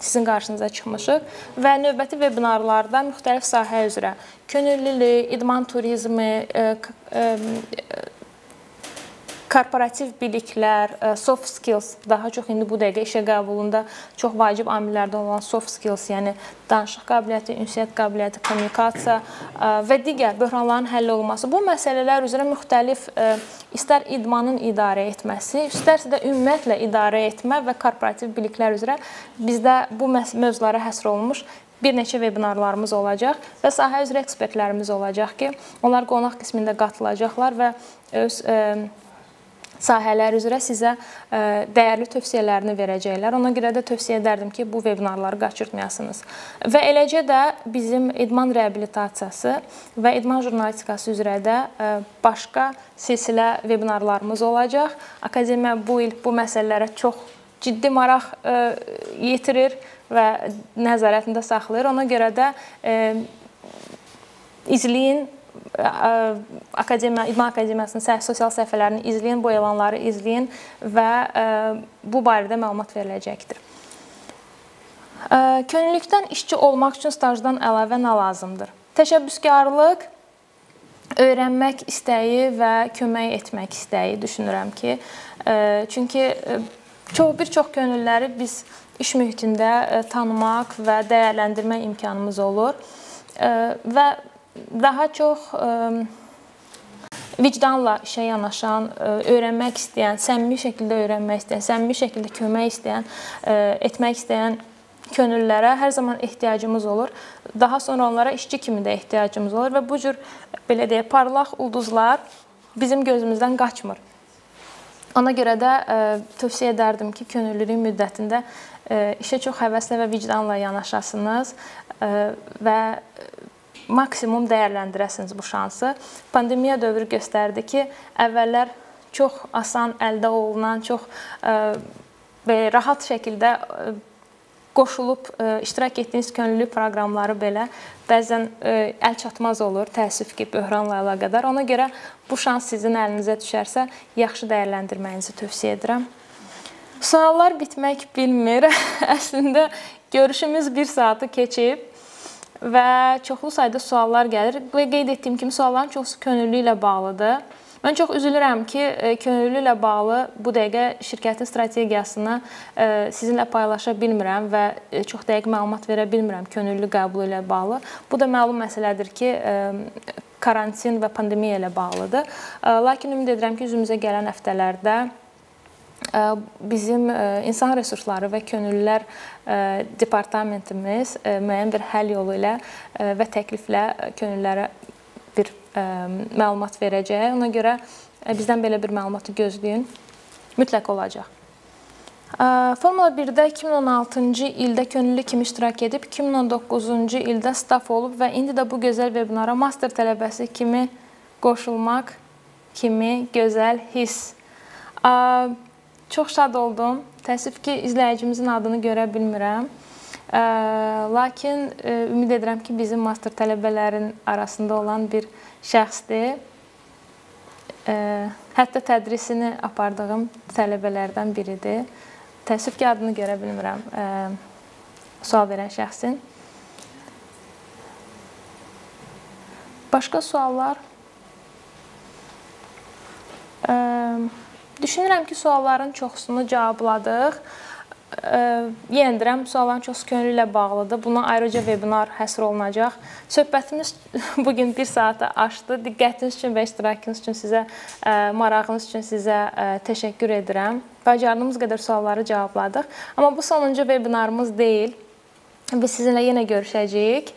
sizin qarşınıza çıxmışıq və növbəti vebinarlarda müxtəlif sahə üzrə könüllülük, idman turizmi, korporativ biliklər, e, soft skills daha çox indi bu dəqiqə işə qəbulunda çox vacib amillərdən olan soft skills, yəni danışıq qabiliyyəti, ünsiyyət qabiliyyəti, kommunikasiya e, və digər böhranların həll olunması. Bu məsələlər üzrə müxtəlif e, istər idmanın idarə etməsi, istərsə də ümumiyyətlə idarə etmə və korporativ biliklər üzrə bizdə bu mövzulara həsr olunmuş bir neçə vebinarlarımız olacaq və sahə üzrə ekspertlərimiz olacaq ki, onlar qonaq qismində qatılacaqlar və öz sahələr üzrə sizə ə, dəyərli tövsiyələrini verəcəklər. Ona görə də tövsiyə edərdim ki, bu vebinarları qaçırtmayasınız. Və eləcə də bizim idman reabilitasiyası və idman jurnalistikası üzrə də ə, başqa silsilə vebinarlarımız olacaq. Akademiya bu il bu məsələlərə çox ciddi maraq ə, yetirir və nəzarətində saxlayır. Ona görə də izləyin akademiya İdman Akademiyasının sosial səhifələrini izləyin, bu elanları izləyin və bu barədə məlumat veriləcəkdir. Könüllükdən işçi olmaq üçün stajdan əlavə nə lazımdır? Təşəbbüskarlıq, öyrənmək istəyi və kömək etmək istəyi düşünürəm ki, çünki çox bir çox könülləri biz iş mühitində tanımaq və dəyərləndirmə imkanımız olur və daha çox vicdanla işə yanaşan, öyrənmək istəyən, səmimi şəkildə öyrənmək istəyən, səmimi şəkildə kömək istəyən, etmək istəyən könüllərə hər zaman ehtiyacımız olur. Daha sonra onlara işçi kimi də ehtiyacımız olur və bu cür belə deyə parlaq ulduzlar bizim gözümüzdən qaçmır. Ona görə də ə, tövsiyə edərdim ki, könüllülük müddətində ə, işə çox həvəslə və vicdanla yanaşasınız ə, və maksimum dəyərləndirəsiniz bu şansı. Pandemiya dövrü göstərdi ki, əvvəllər çox asan əldə olunan, çox belə rahat şəkildə qoşulub iştirak etdiyiniz könüllü proqramları belə bəzən əl çatmaz olur, təəssüf ki, böhranla əlaqədar. Ona görə bu şans sizin əlinizə düşərsə, yaxşı dəyərləndirməyinizi tövsiyə edirəm. Suallar bitmək bilmir. Əslində görüşümüz 1 saatı keçib və çoxlu sayda suallar gəlir qeyd etdiyim kimi sualların çoxusu könüllü ilə bağlıdır. Mən çox üzülürəm ki, e, könüllü ilə bağlı bu dəqiqə şirkətin strategiyasını e, sizinlə paylaşa bilmirəm və e, çox dəqiq məlumat verə bilmirəm könüllü qəbulu ilə bağlı. Bu da məlum məsələdir ki, karantin və pandemiya ilə bağlıdır. Lakin ümid edirəm ki, üzümüzə gələn həftələrdə bizim insan resursları və könüllülər departamentimiz müəyyən bir həll yolu ilə və təkliflə könüllülərə bir məlumat verəcək. Ona görə bizdən belə bir məlumatı gözləyin. Mütləq olacaq. Formula 1-də 2016-cı ildə könüllü kimi iştirak edib, 2019-cu ildə staf olub və indi də bu gözəl vebinara master tələbəsi kimi qoşulmaq kimi gözəl hiss. Çox şad oldum. Təəssüf ki, izləyicimizin adını görə bilmirəm. Lakin ümid edirəm ki, bizim master tələbələrin arasında olan bir şəxsdir. Hətta tədrisini apardığım tələbələrdən biridir. Təəssüf ki, adını görə bilmirəm sual verən şəxsin. Başqa suallar? Düşünürəm ki, sualların çoxusunu cavabladıq. Yenə deyirəm, sualların çoxu könüllü bağlıdır. Buna ayrıca webinar həsr olunacaq. Söhbətimiz bu gün 1 saatı aşdı. Diqqətiniz üçün və iştirakınız üçün sizə marağınız üçün sizə təşəkkür edirəm. Bacardığımız qədər sualları cavabladıq. Amma bu sonuncu webinarımız deyil. Biz sizinlə yenə görüşəcəyik.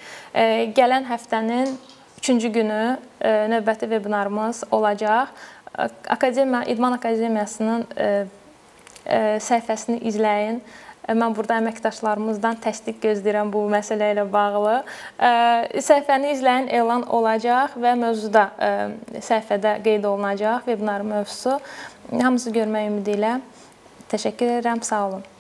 Gələn həftənin 3-cü günü növbəti webinarımız olacaq. Akademiya İdman Akademiyasının e, e, səhifəsini izləyin. E, mən burada əməkdaşlarımızdan təsdiq gözləyirəm bu məsələ ilə bağlı. Səhifəni izləyin, elan olacaq və mövzu da səhifədə qeyd olunacaq, webinar mövzusu. Hamısı görmək ümidi ilə təşəkkür edirəm. Sağ olun.